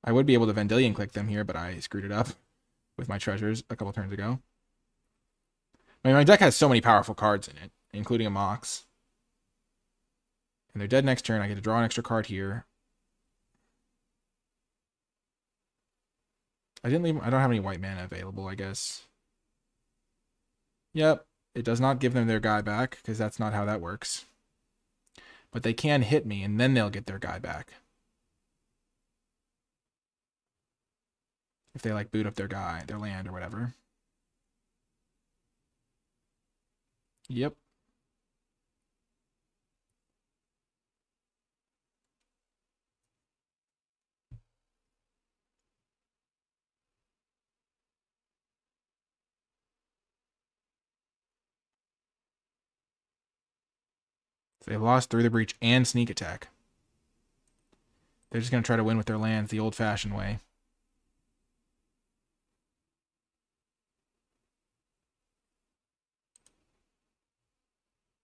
[SPEAKER 1] I would be able to Vendilion Clique them here, but I screwed it up with my treasures a couple turns ago. I mean, my deck has so many powerful cards in it, including a Mox. And they're dead next turn. I get to draw an extra card here. I didn't leave. I don't have any white mana available, I guess. Yep. It does not give them their guy back, because that's not how that works. But they can hit me, and then they'll get their guy back. If they like boot up their guy, their land or whatever. Yep. they lost through the breach and sneak attack. They're just going to try to win with their lands the old-fashioned way.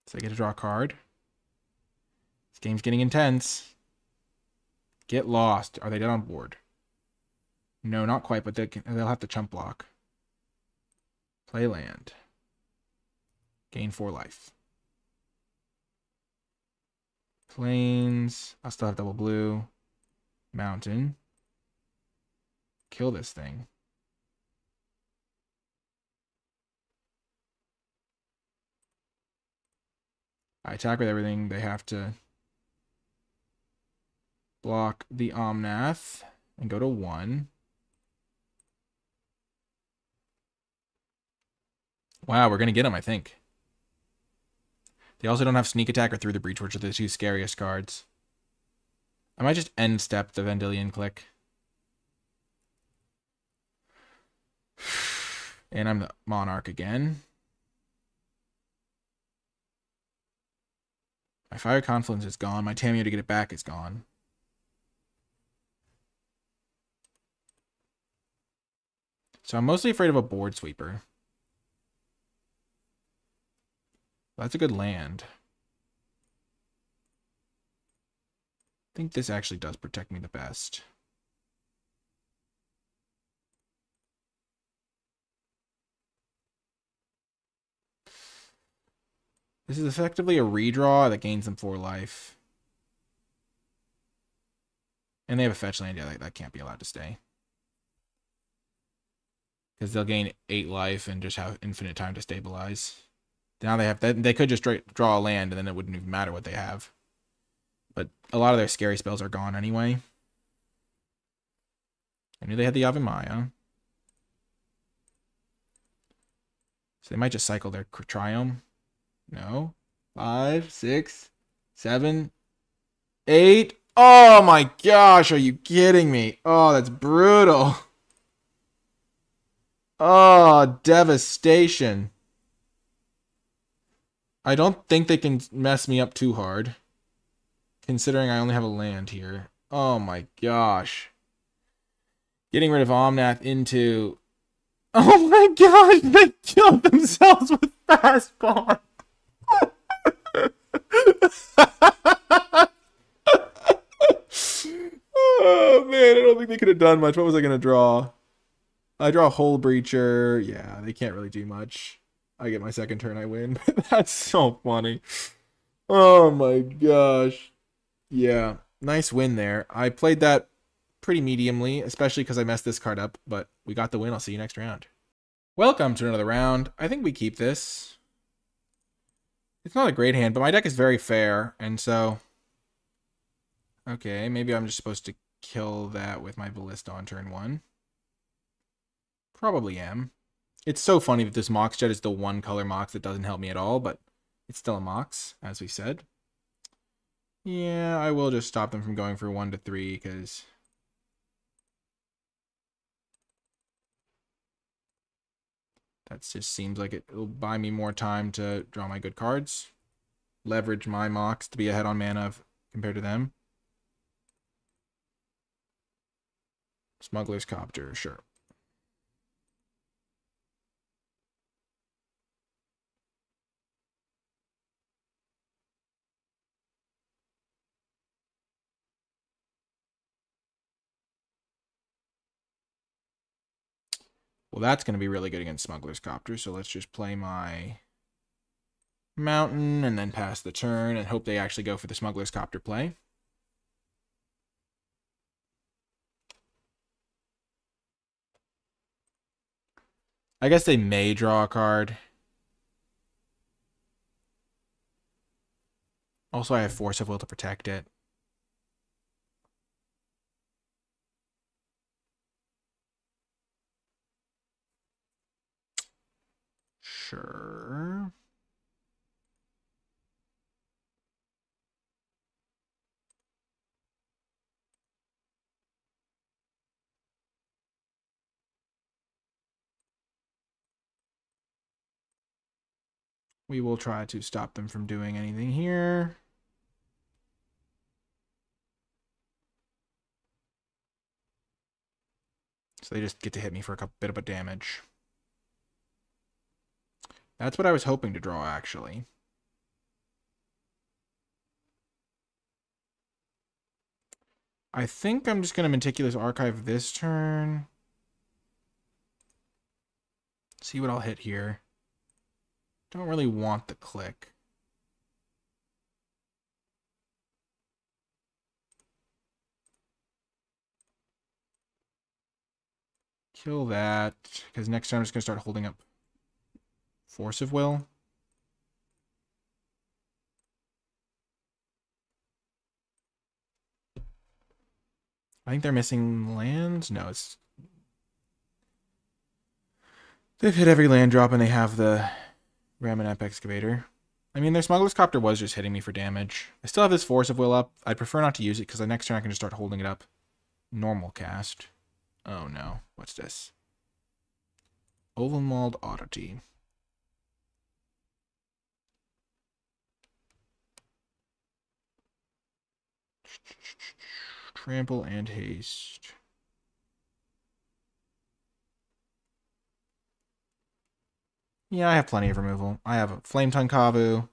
[SPEAKER 1] So I get to draw a card. This game's getting intense. Get lost. Are they dead on board? No, not quite, but they can, they'll have to chump block. Play land. Gain four life. Plains. I'll still have double blue. Mountain. Kill this thing. I attack with everything. They have to block the Omnath and go to one. Wow, we're going to get him, I think. They also don't have sneak attack or through the breach, which are the two scariest cards. I might just end step the Vendilion Clique. And I'm the Monarch again. My Fire Confluence is gone. My Tamiyo to get it back is gone. So I'm mostly afraid of a board sweeper. That's a good land. I think this actually does protect me the best. This is effectively a redraw that gains them four life. And they have a fetch land. Yeah, that, that can't be allowed to stay. Because they'll gain eight life and just have infinite time to stabilize. Now they have they, they could just draw a land and then it wouldn't even matter what they have. But a lot of their scary spells are gone anyway. I knew they had the Yavimaya. So they might just cycle their Triome. No. Five, six, seven, eight. Oh my gosh, are you kidding me? Oh, that's brutal. Oh, devastation. I don't think they can mess me up too hard. Considering I only have a land here. Oh my gosh. Getting rid of Omnath into... Oh my gosh, they killed themselves with Fastbond. Oh man, I don't think they could have done much. What was I gonna draw? I draw a Hullbreacher. Yeah, they can't really do much. I get my second turn, I win. That's so funny. Oh my gosh. Yeah, nice win there. I played that pretty mediumly, especially because I messed this card up, but we got the win. I'll see you next round. Welcome to another round. I think we keep this. It's not a great hand, but my deck is very fair, and so... Okay, maybe I'm just supposed to kill that with my Ballista on turn one. Probably am. It's so funny that this Mox Jet is the one color Mox that doesn't help me at all, but it's still a Mox, as we said. Yeah, I will just stop them from going for one to three, because... That just seems like it will buy me more time to draw my good cards. Leverage my Mox to be ahead on mana compared to them. Smuggler's Copter, sure. Well, that's going to be really good against Smuggler's Copter, so let's just play my Mountain and then pass the turn and hope they actually go for the Smuggler's Copter play. I guess they may draw a card. Also, I have Force of Will to protect it. sure. We will try to stop them from doing anything here. So they just get to hit me for a couple, bit of a damage. That's what I was hoping to draw, actually. I think I'm just going to Meticulous Archive this turn. See what I'll hit here. Don't really want the Clique. Kill that, because next time I'm just going to start holding up Force of Will. I think they're missing lands. No, it's... They've hit every land drop and they have the Ramunap Excavator. I mean, their Smuggler's Copter was just hitting me for damage. I still have this Force of Will up. I prefer not to use it because the next turn I can just start holding it up. Normal cast. Oh no. What's this? Ovalmauled Oddity. Trample and haste. Yeah, I have plenty of removal. I have a Flametongue Kavu.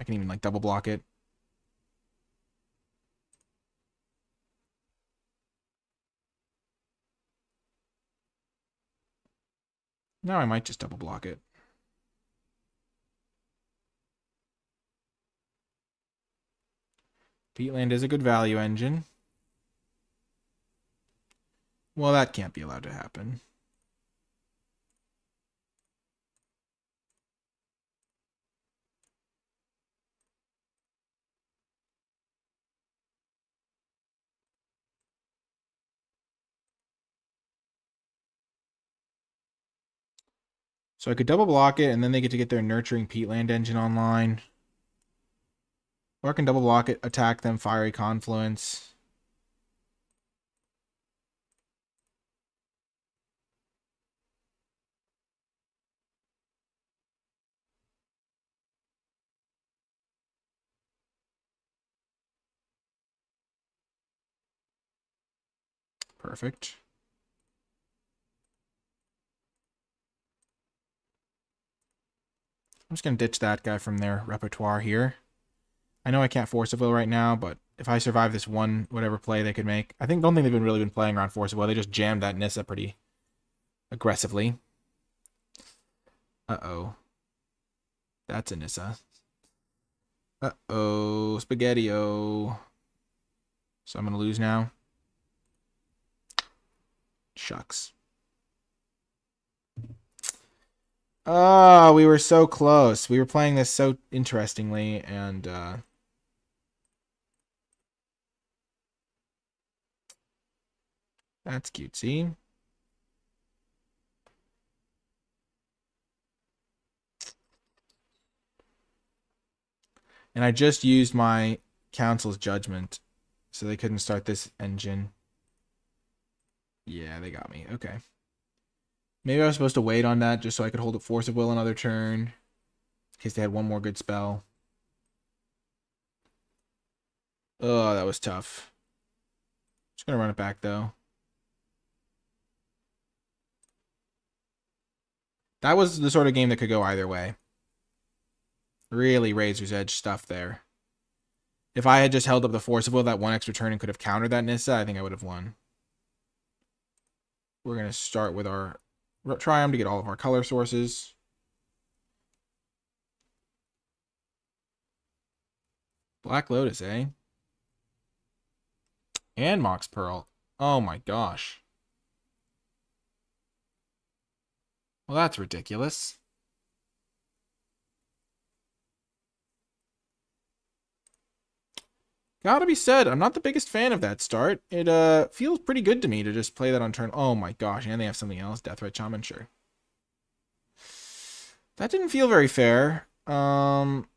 [SPEAKER 1] I can even like double block it. Now I might just double block it. Peatland is a good value engine. Well, that can't be allowed to happen. So I could double block it, and then they get to get their Nurturing Peatland engine online. Or I can double block it, attack them, Fiery Confluence. Perfect. I'm just going to ditch that guy from their repertoire here. I know I can't Force of Will right now, but if I survive this one, whatever play they could make, I think don't think they've been really been playing around Force of Will. They just jammed that Nissa pretty aggressively. Uh-oh. That's a Nissa. Uh-oh. Spaghetti-O. So I'm to lose now. Shucks. Oh, we were so close. We were playing this so interestingly, and uh, that's cutesy. And I just used my council's judgment, so they couldn't start this engine. Yeah, they got me. Okay. Maybe I was supposed to wait on that just so I could hold up Force of Will another turn. In case they had one more good spell. Oh, that was tough. Just gonna run it back though. That was the sort of game that could go either way. Really Razor's Edge stuff there. If I had just held up the Force of Will that one extra turn and could have countered that Nissa, I think I would have won. We're going to start with our Triome to get all of our color sources. Black Lotus, eh? And Mox Pearl. Oh my gosh. Well, that's ridiculous. Gotta be said, I'm not the biggest fan of that start. It uh feels pretty good to me to just play that on turn. Oh my gosh, and they have something else. Deathrite Shaman, sure. That didn't feel very fair. Um,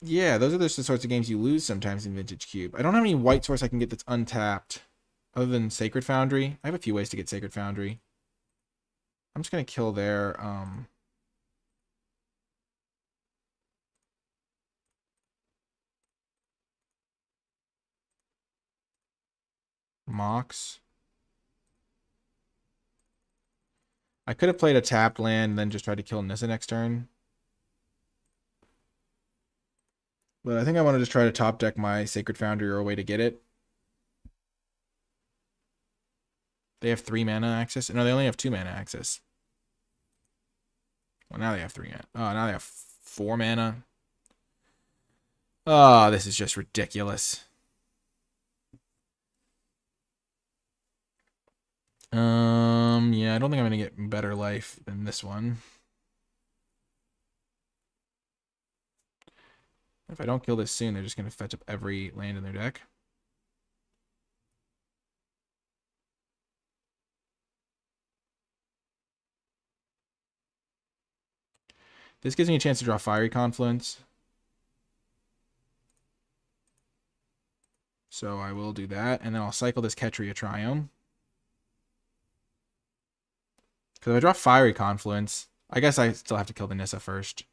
[SPEAKER 1] yeah, those are the sorts of games you lose sometimes in Vintage Cube. I don't have any white source I can get that's untapped, other than Sacred Foundry. I have a few ways to get Sacred Foundry. I'm just gonna kill their um Mox. I could have played a tapped land and then just tried to kill Nissa next turn. But I think I want to just try to top deck my Sacred Foundry or a way to get it. They have three mana access. No, they only have two mana access. Well, now they have three mana. Oh, now they have four mana. Oh, this is just ridiculous. Um, yeah, I don't think I'm going to get better life than this one. If I don't kill this soon, they're just going to fetch up every land in their deck. This gives me a chance to draw Fiery Confluence. So I will do that, and then I'll cycle this Ketria Triome. Because if I draw Fiery Confluence, I guess I still have to kill the Nissa first.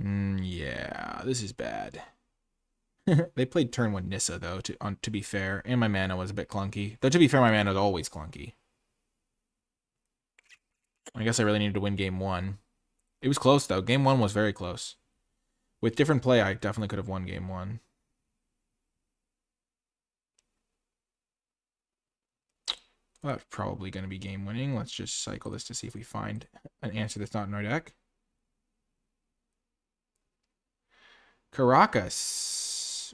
[SPEAKER 1] Mm, yeah, this is bad. they played turn one Nissa though. To on to be fair, and my mana was a bit clunky. Though to be fair, my mana is always clunky. I guess I really needed to win game one. It was close though. Game one was very close. With different play, I definitely could have won game one. Well, that's probably going to be game winning. Let's just cycle this to see if we find an answer that's not in our deck.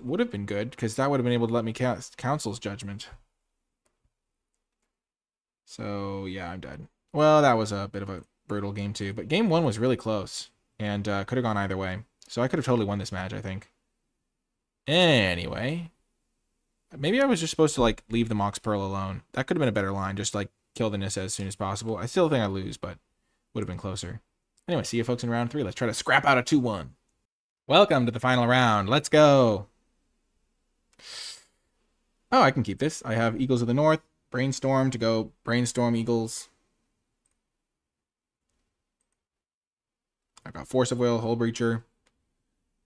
[SPEAKER 1] Would have been good because that would have been able to let me cast Council's Judgment. So, yeah, I'm dead. Well, that was a bit of a brutal game too, but game one was really close and uh, could have gone either way. So I could have totally won this match, I think. Anyway, maybe I was just supposed to like leave the Mox Pearl alone. That could have been a better line, just like kill the Nissa as soon as possible. I still think I lose, but would have been closer. Anyway, see you folks in round three. Let's try to scrap out a 2-1. Welcome to the final round. Let's go. Oh, I can keep this. I have Eagles of the North, Brainstorm to go Brainstorm Eagles. I've got Force of Will, Hullbreacher.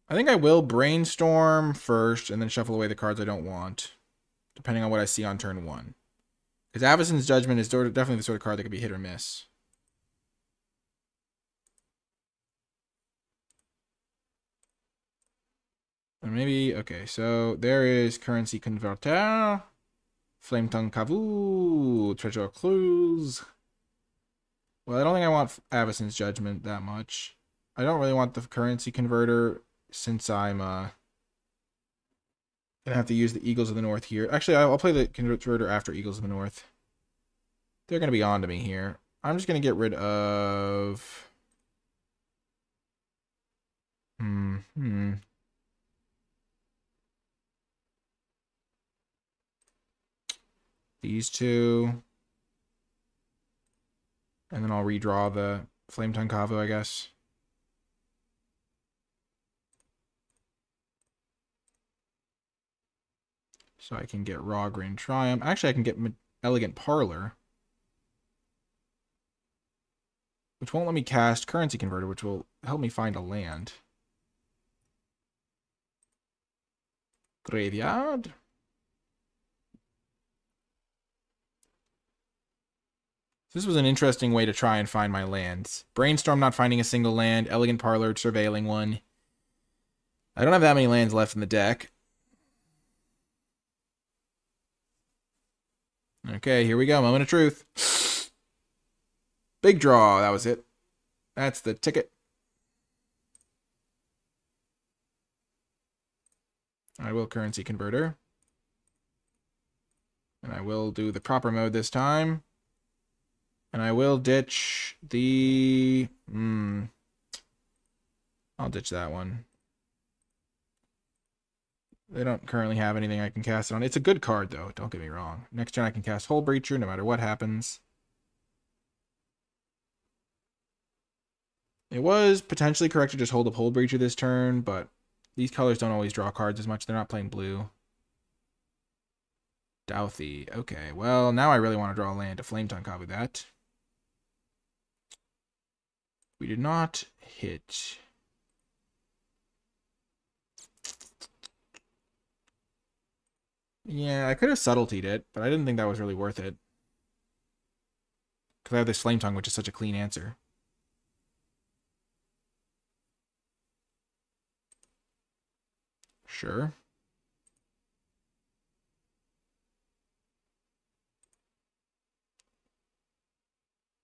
[SPEAKER 1] I think I will Brainstorm first and then shuffle away the cards I don't want, depending on what I see on turn one. Because Avacyn's Judgment is definitely the sort of card that could be hit or miss. And maybe, okay, so there is Currency Converter, Flametongue Kavu, Treasure Cruise. Well, I don't think I want Avacyn's Judgment that much. I don't really want the Currency Converter since I'm uh, gonna have to use the Eagles of the North here. Actually, I'll play the Converter after Eagles of the North. They're gonna be on to me here. I'm just gonna get rid of. Hmm. Hmm. These two. And then I'll redraw the Flametongue Kavu, I guess. So I can get Raugrin Triome. Actually, I can get Elegant Parlor. Which won't let me cast Currency Converter, which will help me find a land. Graveyard. This was an interesting way to try and find my lands. Brainstorm not finding a single land, Elegant Parlor surveilling one. I don't have that many lands left in the deck. Okay, here we go. Moment of truth. Big draw. That was it. That's the ticket. I will currency converter. And I will do the proper mode this time. And I will ditch the... Hmm. I'll ditch that one. They don't currently have anything I can cast it on. It's a good card, though. Don't get me wrong. Next turn I can cast Hullbreacher no matter what happens. It was potentially correct to just hold up Hullbreacher this turn, but these colors don't always draw cards as much. They're not playing blue. Dauthi. Okay, well, now I really want to draw a land to Flametongue copy that. We did not hit. Yeah, I could have subtletied it, but I didn't think that was really worth it. Because I have this Flametongue, which is such a clean answer. Sure.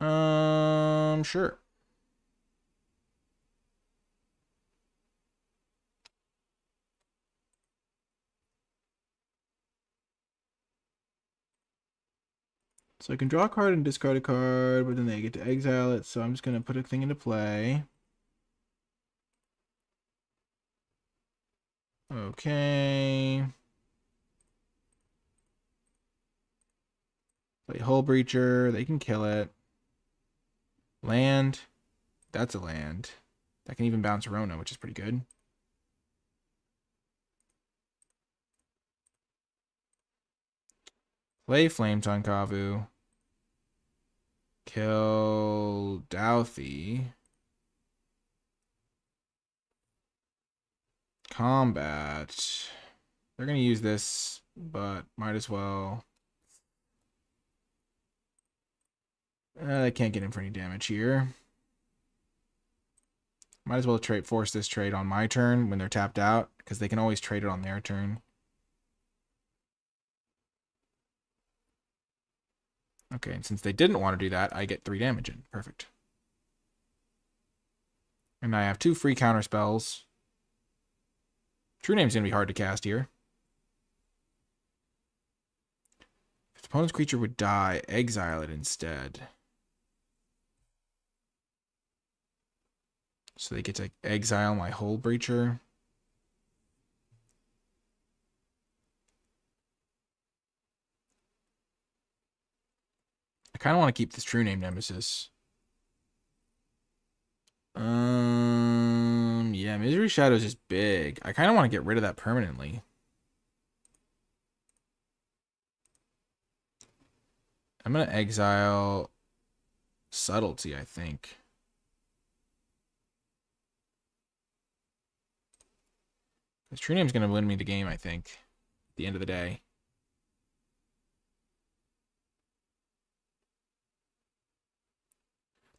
[SPEAKER 1] Um, sure. So I can draw a card and discard a card, but then they get to exile it, so I'm just going to put a thing into play. Okay. Play Hullbreacher, they can kill it. Land. That's a land. That can even bounce Rona, which is pretty good. Play Flametongue Kavu. Kill Dauthi. Combat. They're going to use this, but might as well. Uh, I can't get in for any damage here. Might as well trade force this trade on my turn when they're tapped out, because they can always trade it on their turn. Okay, and since they didn't want to do that, I get three damage in. Perfect. And I have two free counter spells. True Name's going to be hard to cast here. If the opponent's creature would die, exile it instead. So they get to exile my Hullbreacher. I kind of want to keep this true name Nemesis. Um, yeah, Misery Shadows is big. I kind of want to get rid of that permanently. I'm going to exile Subtlety, I think. This true name's going to win me the game, I think, at the end of the day.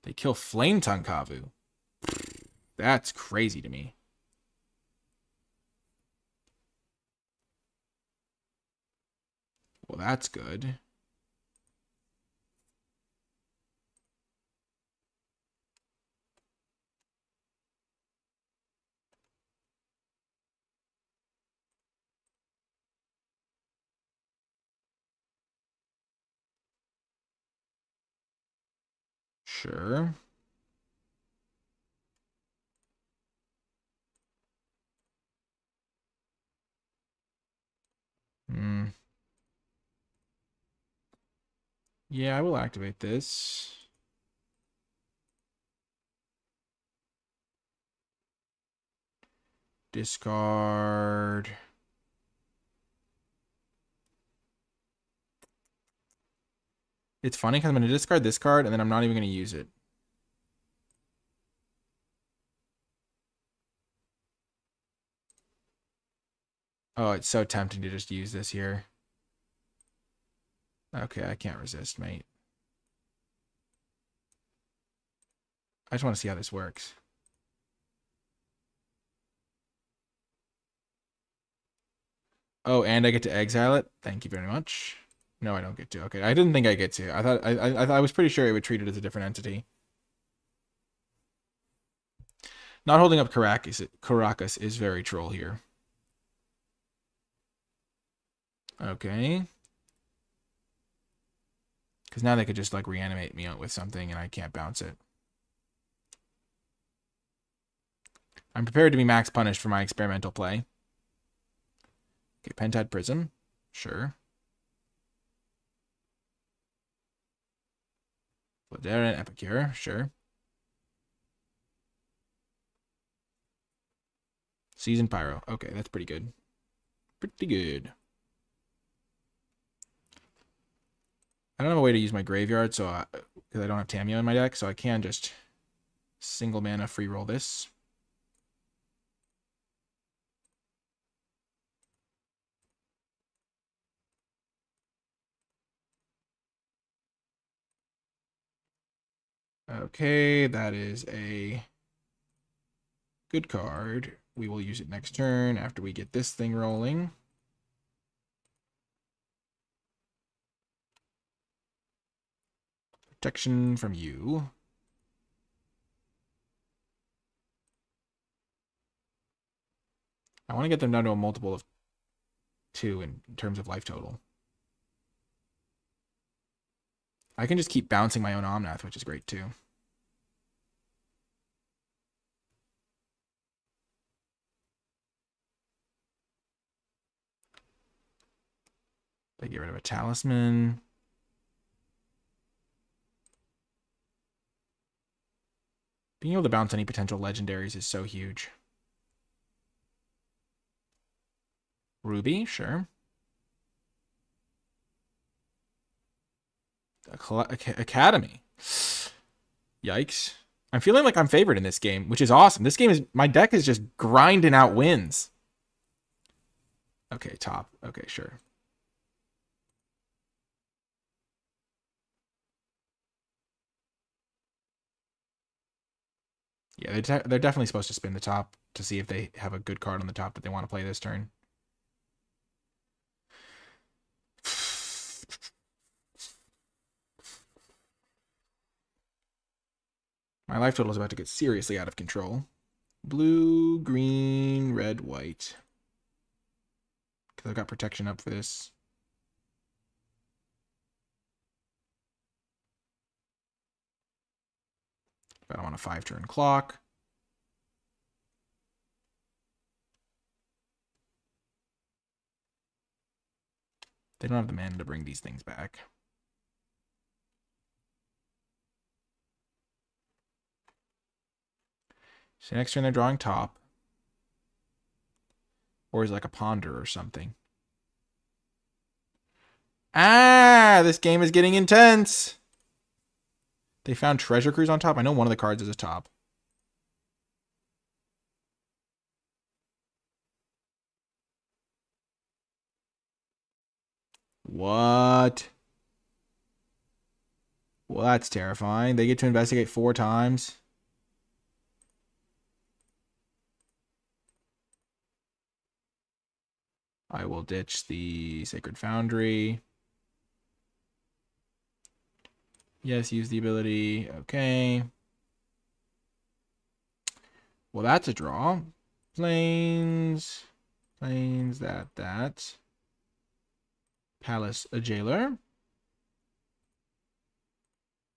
[SPEAKER 1] They kill Flametongue Kavu. That's crazy to me. Well, that's good. Sure. Hmm. Yeah, I will activate this. Discard. It's funny because I'm going to discard this card and then I'm not even going to use it. Oh, it's so tempting to just use this here. Okay, I can't resist, mate. I just want to see how this works. Oh, and I get to exile it? Thank you very much. No, I don't get to. Okay, I didn't think I get to. I thought I I, I was pretty sure it would treat it as a different entity. Not holding up Karakas, Karakas is very troll here. Okay. Because now they could just like reanimate me with something and I can't bounce it. I'm prepared to be max punished for my experimental play. Okay, Pentad Prism. Sure. Ladera Epicure, sure. Season Pyro. Okay, that's pretty good. Pretty good. I don't have a way to use my graveyard, so because I, I don't have Tamiyo in my deck, so I can just single mana free roll this. Okay, that is a good card. We will use it next turn after we get this thing rolling. Protection from you. I want to get them down to a multiple of two in terms of life total. I can just keep bouncing my own Omnath, which is great too. They get rid of a talisman. Being able to bounce any potential legendaries is so huge. Ruby, sure. Academy. Yikes. I'm feeling like I'm favored in this game, which is awesome. This game is my deck is just grinding out wins. Okay, top. Okay, sure. Yeah, they're, de they're definitely supposed to spin the top to see if they have a good card on the top that they want to play this turn. My life total is about to get seriously out of control. Blue, green, red, white. Because I've got protection up for this. But I want a five turn clock. They don't have the mana to bring these things back. So next turn they're drawing top. Or is like a ponder or something. Ah, this game is getting intense. They found Treasure Cruise on top. I know one of the cards is a top. What? Well, that's terrifying. They get to investigate four times. I will ditch the Sacred Foundry. Yes, use the ability. Okay. Well, that's a draw. Plains. Plains, that, that. Palace, a jailer.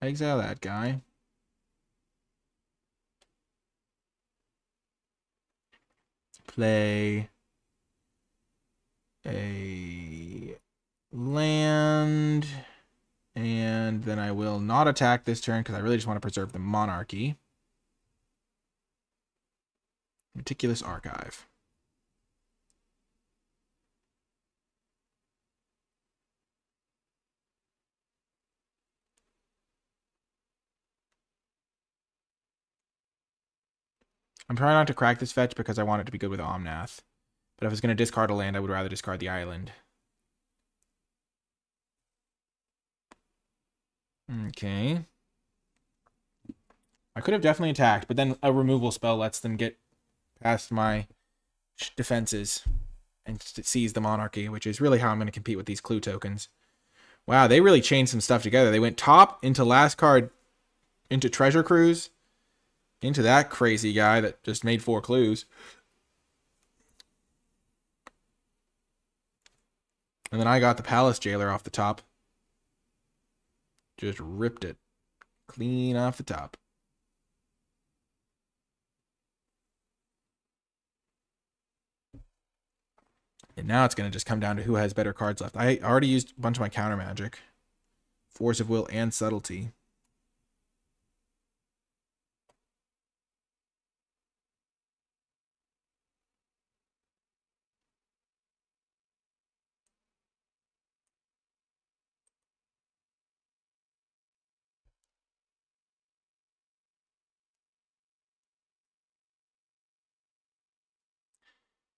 [SPEAKER 1] Exile that guy. Play a land. And then I will not attack this turn because I really just want to preserve the monarchy. Meticulous Archive. I'm trying not to crack this fetch because I want it to be good with Omnath. But if I was going to discard a land, I would rather discard the island. Okay. I could have definitely attacked, but then a removal spell lets them get past my defenses and seize the monarchy, which is really how I'm going to compete with these clue tokens. Wow, they really chained some stuff together. They went top into last card into Treasure Cruise into that crazy guy that just made four clues. And then I got the Palace Jailer off the top. Just ripped it clean off the top. And now it's going to just come down to who has better cards left. I already used a bunch of my counter magic. Force of Will and Subtlety.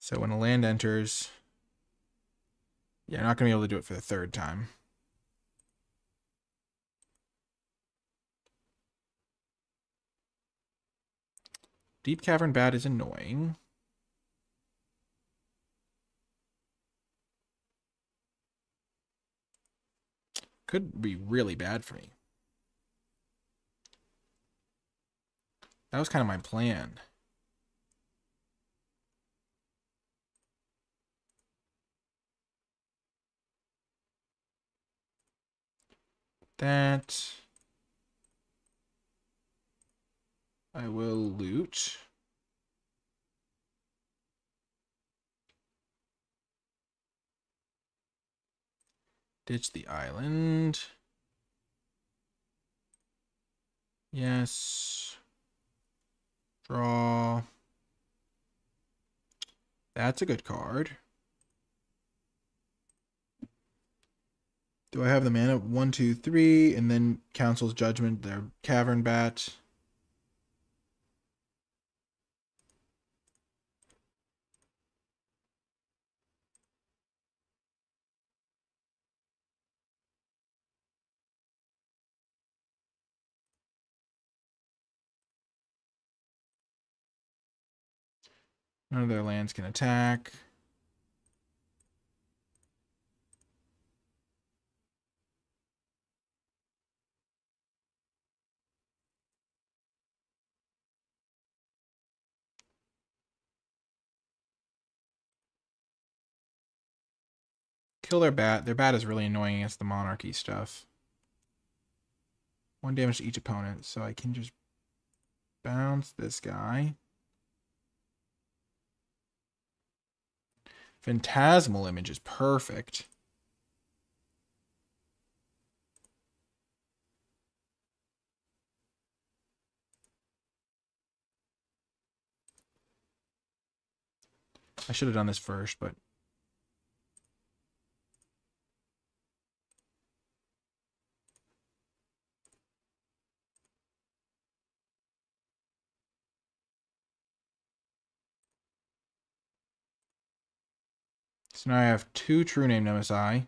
[SPEAKER 1] So when a land enters, yeah, I'm not going to be able to do it for the third time. Deep Cavern Bat is annoying. Could be really bad for me. That was kind of my plan. That I will loot. Ditch the island. Yes. Draw. That's a good card. Do I have the mana? One, two, three, and then Council's Judgment, their Cavern Bat. None of their lands can attack. Their bat. Their bat is really annoying against the monarchy stuff. One damage to each opponent, so I can just bounce this guy. Phantasmal image is perfect. I should have done this first, but So now I have two true name Nemesis.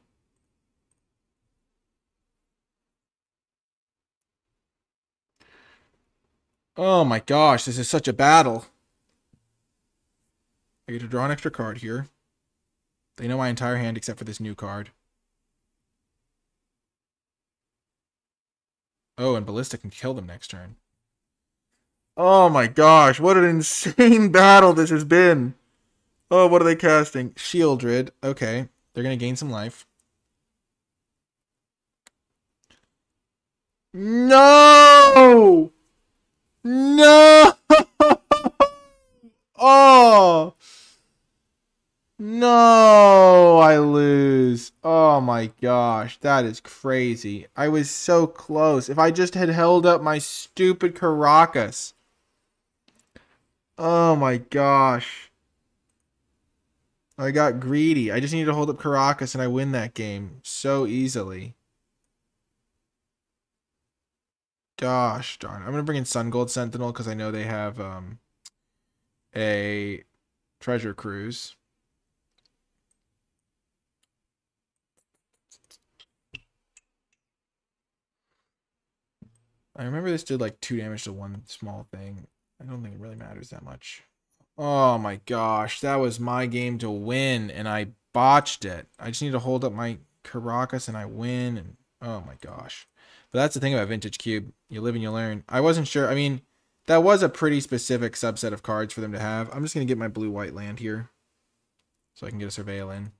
[SPEAKER 1] Oh my gosh, this is such a battle. I get to draw an extra card here. They know my entire hand except for this new card. Oh, and Ballista can kill them next turn. Oh my gosh, what an insane battle this has been. Oh, what are they casting? Sheoldred. Okay. They're going to gain some life. No! No! oh! No, I lose. Oh my gosh, that is crazy. I was so close. If I just had held up my stupid Karakas. Oh my gosh. I got greedy. I just need to hold up Karakas and I win that game so easily. Gosh darn. I'm going to bring in Sungold Sentinel because I know they have um, a treasure cruise. I remember this did like two damage to one small thing. I don't think it really matters that much. Oh my gosh, that was my game to win, and I botched it. I just need to hold up my Karakas and I win, and oh my gosh. But that's the thing about Vintage Cube. You live and you learn. I wasn't sure. I mean, that was a pretty specific subset of cards for them to have. I'm just going to get my blue-white land here so I can get a Surveil in.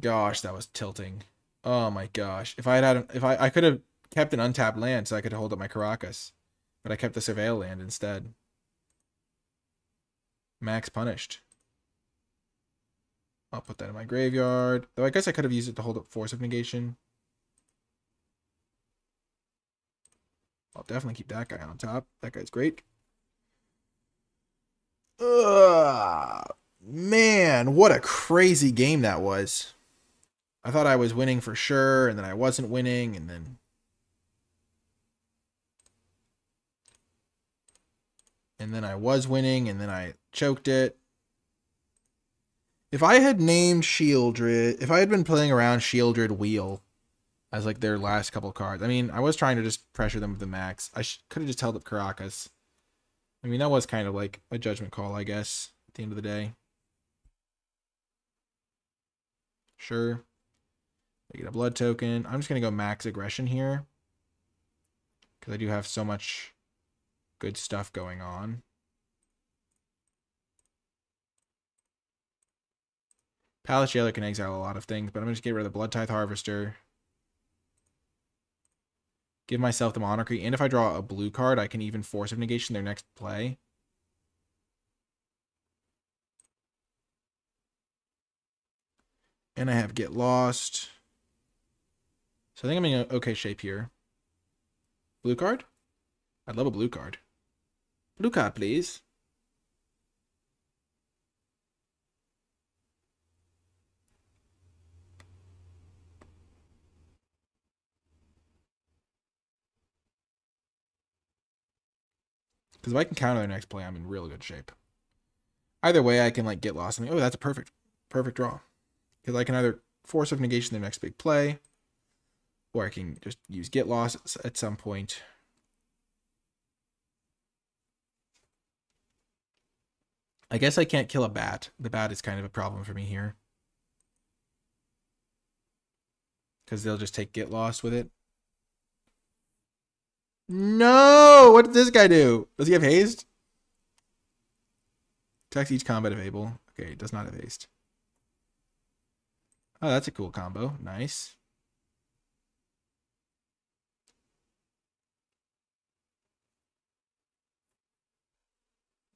[SPEAKER 1] Gosh, that was tilting. Oh my gosh. If I had had, if I, I could have kept an untapped land so I could hold up my Karakas, But I kept the Surveil land instead. Max punished. I'll put that in my graveyard. Though I guess I could have used it to hold up Force of Negation. I'll definitely keep that guy on top. That guy's great. Ugh, man, what a crazy game that was. I thought I was winning for sure, and then I wasn't winning, and then and then I was winning, and then I choked it. If I had named Sheoldred, if I had been playing around Sheoldred Wheel, as like their last couple cards. I mean, I was trying to just pressure them with the max. I could have just held up Karakas. I mean, that was kind of like a judgment call, I guess, at the end of the day. Sure. I get a blood token. I'm just going to go max aggression here. Because I do have so much good stuff going on. Palace Jailer can exile a lot of things, but I'm going to just get rid of the Blood Tithe Harvester. Give myself the Monarchy, and if I draw a blue card, I can even Force of Negation their next play. And I have Get Lost. So I think I'm in okay shape here. Blue card? I'd love a blue card. Blue card, please. Because if I can counter their next play, I'm in real good shape. Either way, I can like get lost. And oh, that's a perfect, perfect draw. Because I can either force of negation their next big play, or I can just use get lost at some point. I guess I can't kill a bat. The bat is kind of a problem for me here. Because they'll just take get lost with it. No! What did this guy do? Does he have haste? Attacks each combat if able. Okay, it does not have haste. Oh, that's a cool combo. Nice.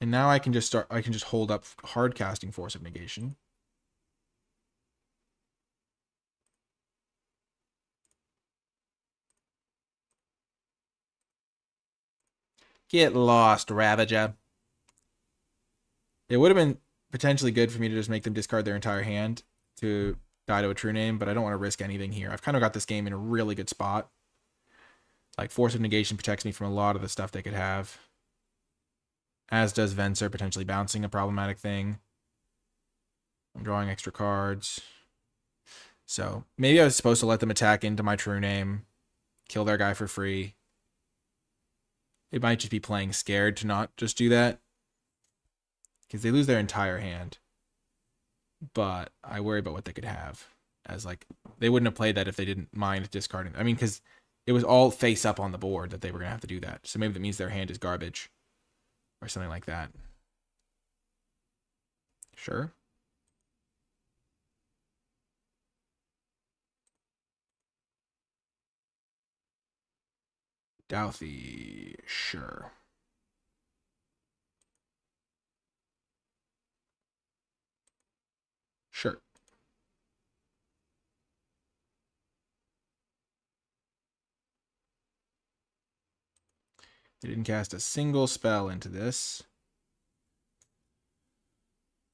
[SPEAKER 1] And now I can just start, I can just hold up hard casting Force of Negation. Get lost, Ravager. It would have been potentially good for me to just make them discard their entire hand to die to a true name, but I don't want to risk anything here. I've kind of got this game in a really good spot. Like, Force of Negation protects me from a lot of the stuff they could have. As does Venser, potentially bouncing a problematic thing. I'm drawing extra cards. So, maybe I was supposed to let them attack into my true name, kill their guy for free. It might just be playing scared to not just do that. Because they lose their entire hand but I worry about what they could have as like they wouldn't have played that if they didn't mind discarding. I mean, because it was all face up on the board that they were gonna have to do that. So maybe that means their hand is garbage or something like that. Sure. Dauthi, sure. Sure. They didn't cast a single spell into this.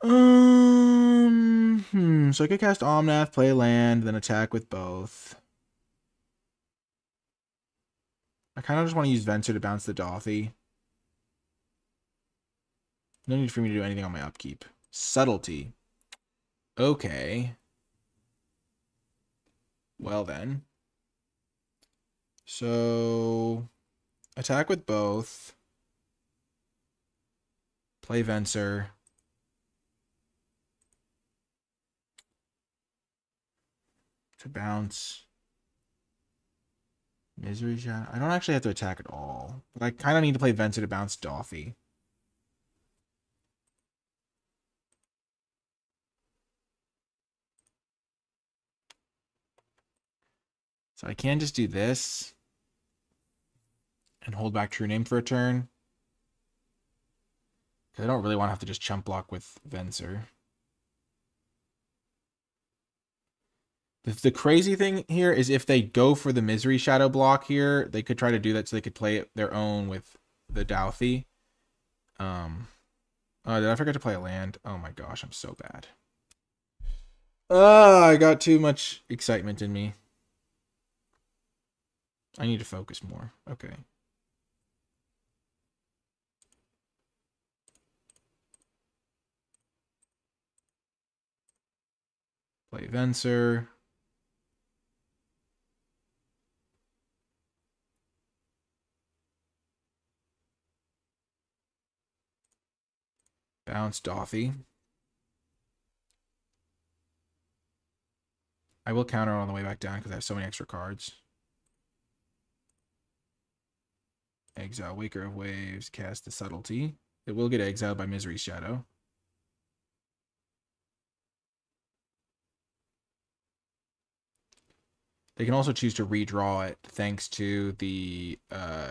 [SPEAKER 1] Um, hmm. So I could cast Omnath, play land, then attack with both. I kind of just want to use Venser to bounce the Dauthi. No need for me to do anything on my upkeep. Subtlety. Okay. Well then. So attack with both. Play Venser. To bounce. Misery shot. I don't actually have to attack at all. But I kind of need to play Venser to bounce Dauthi. So I can just do this and hold back true name for a turn. Because I don't really want to have to just chump block with Venser. The, the crazy thing here is if they go for the Misery Shadow block here, they could try to do that so they could play it their own with the Dauthi. Um, oh, did I forget to play a land? Oh my gosh, I'm so bad. Ah, I got too much excitement in me. I need to focus more. Okay. Play Venser. Bounce Dauthi. I will counter on the way back down because I have so many extra cards. Exile Waker of Waves, cast the Subtlety. It will get exiled by Misery's Shadow. They can also choose to redraw it thanks to the uh,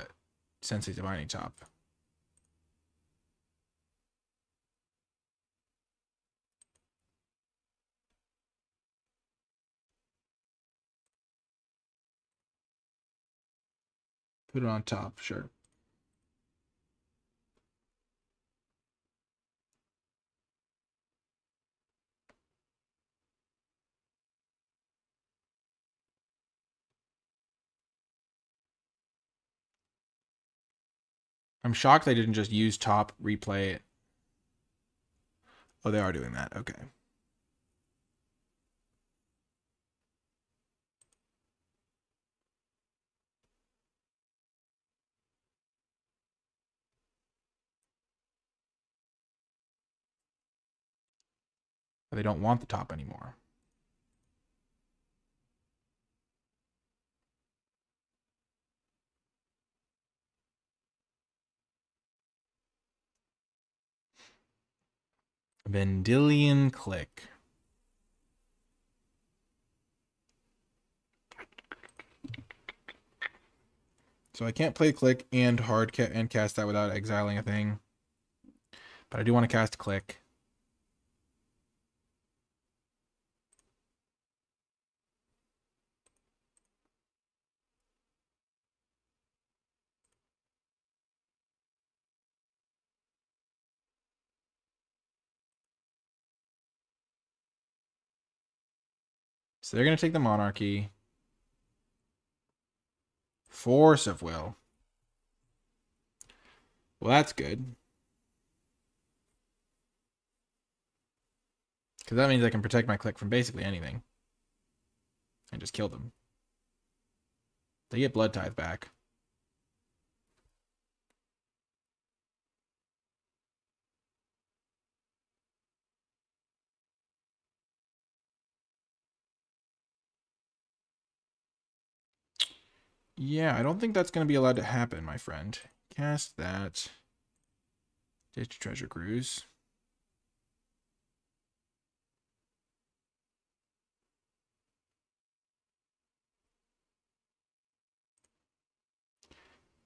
[SPEAKER 1] Sensei Divining Top. Put it on top, sure. I'm shocked they didn't just use top, replay it. Oh, they are doing that. Okay. They don't want the top anymore. Vendilion Clique. So I can't play Clique and hard ca and cast that without exiling a thing. But I do want to cast Clique. So they're going to take the monarchy. Force of will. Well, that's good. Because that means I can protect my Clique from basically anything. And just kill them. They get Blood Tithe back. Yeah, I don't think that's going to be allowed to happen, my friend. Cast that. Ditch Treasure Cruise.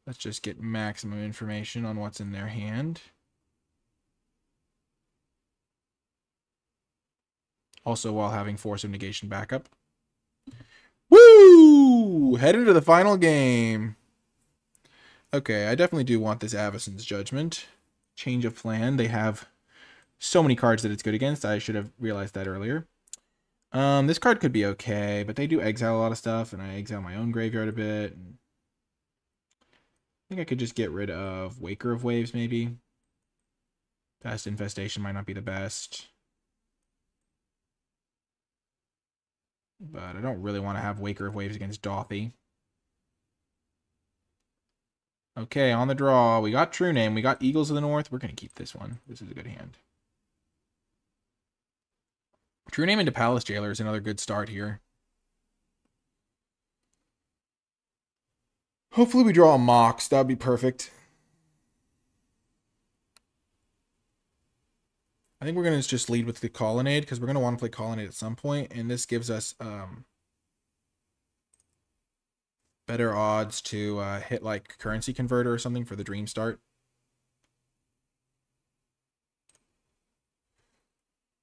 [SPEAKER 1] Let's just get maximum information on what's in their hand. Also while having Force of Negation backup. Head into the final game. Okay, I definitely do want this Avacyn's Judgment. Change of plan. They have so many cards that it's good against. I should have realized that earlier. Um, this card could be okay, but they do exile a lot of stuff, and I exile my own graveyard a bit. I think I could just get rid of Waker of Waves, maybe. Fast Infestation might not be the best. But I don't really want to have Waker of Waves against Dauthi. Okay, on the draw, we got True Name. We got Eagles of the North. We're going to keep this one. This is a good hand. True Name into Palace Jailer is another good start here. Hopefully we draw a Mox. That would be perfect. I think we're going to just lead with the Colonnade because we're going to want to play Colonnade at some point, and this gives us um, better odds to uh, hit like Currency Converter or something for the Dream Start.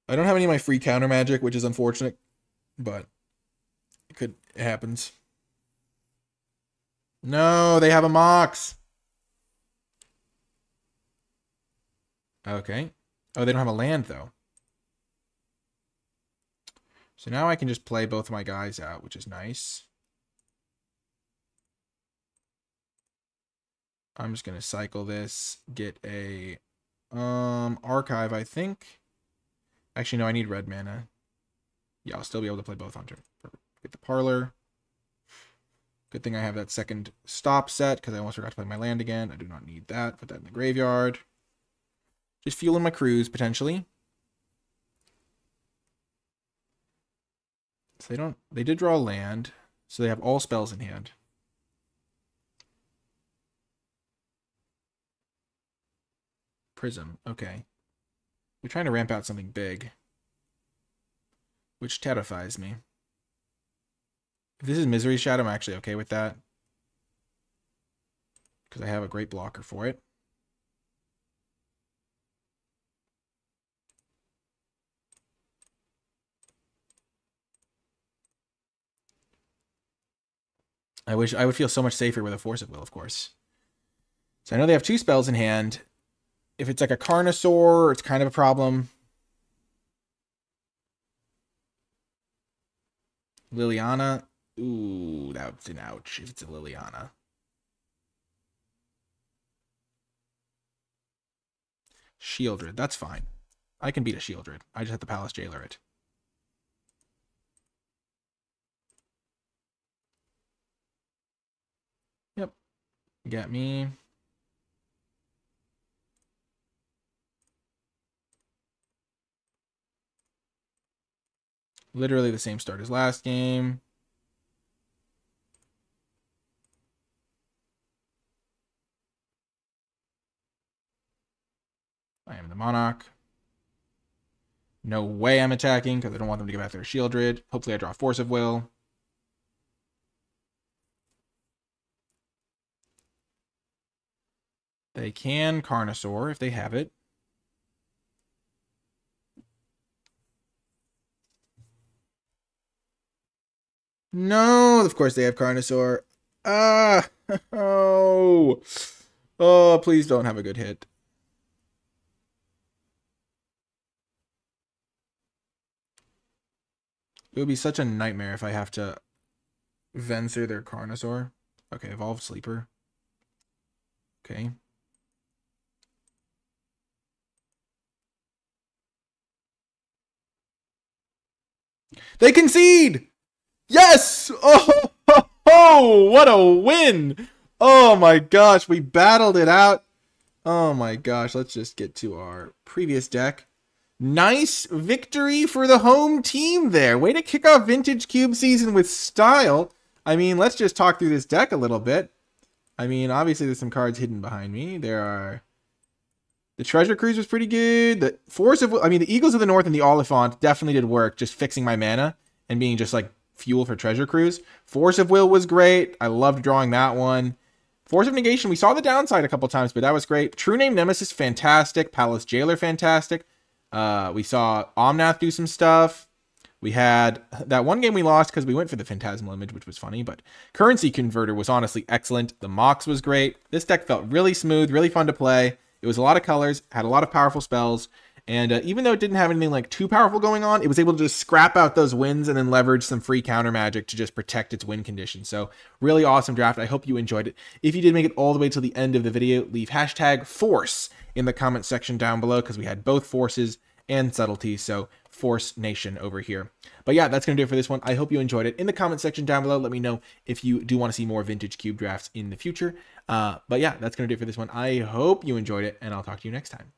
[SPEAKER 1] I don't have any of my free counter magic, which is unfortunate, but it could it happens. No, they have a Mox. Okay. Oh, they don't have a land, though. So now I can just play both of my guys out, which is nice. I'm just going to cycle this, get a um archive, I think. Actually, no, I need red mana. Yeah, I'll still be able to play both on turn. Get the parlor. Good thing I have that second stop set because I almost forgot to play my land again. I do not need that. Put that in the graveyard. Just fueling my Cruise, potentially. So they don't... They did draw land, so they have all spells in hand. Prism, okay. We're trying to ramp out something big. Which terrifies me. If this is Misery Shadow, I'm actually okay with that. Because I have a great blocker for it. I wish I would feel so much safer with a Force of Will, of course. So I know they have two spells in hand. If it's like a Carnosaur, it's kind of a problem. Liliana. Ooh, that's an ouch if it's a Liliana. Sheoldred, that's fine. I can beat a Sheoldred. I just have to Palace Jailer it. Get me. Literally the same start as last game. I am the Monarch. No way I'm attacking because I don't want them to get back their Sheoldred. Hopefully I draw Force of Will. They can Carnosaur if they have it. No, of course they have Carnosaur. Ah, oh, oh, please don't have a good hit. It would be such a nightmare if I have to Venser their Carnosaur. Okay, Evolve Sleeper. Okay. They concede! Yes! Oh, oh, what a win! Oh my gosh, we battled it out. Oh my gosh, let's just get to our previous deck. Nice victory for the home team there. Way to kick off Vintage Cube season with style. I mean, let's just talk through this deck a little bit. I mean, obviously there's some cards hidden behind me. There are... The Treasure Cruise was pretty good. The Force of... I mean, the Eagles of the North and the Oliphaunt definitely did work, just fixing my mana and being just, like, fuel for Treasure Cruise. Force of Will was great. I loved drawing that one. Force of Negation, we saw the downside a couple times, but that was great. True Name Nemesis, fantastic. Palace Jailer, fantastic. Uh, we saw Omnath do some stuff. We had that one game we lost because we went for the Phantasmal Image, which was funny, but Currency Converter was honestly excellent. The Mox was great. This deck felt really smooth, really fun to play. It was a lot of colors, had a lot of powerful spells, and uh, even though it didn't have anything like too powerful going on, it was able to just scrap out those wins and then leverage some free counter magic to just protect its win condition. So really awesome draft. I hope you enjoyed it. If you did make it all the way to the end of the video, leave hashtag force in the comment section down below because we had both forces and subtlety. So Force Nation over here. But yeah, that's going to do it for this one. I hope you enjoyed it. In the comment section down below, let me know if you do want to see more vintage cube drafts in the future. Uh, but yeah, that's going to do it for this one. I hope you enjoyed it, and I'll talk to you next time.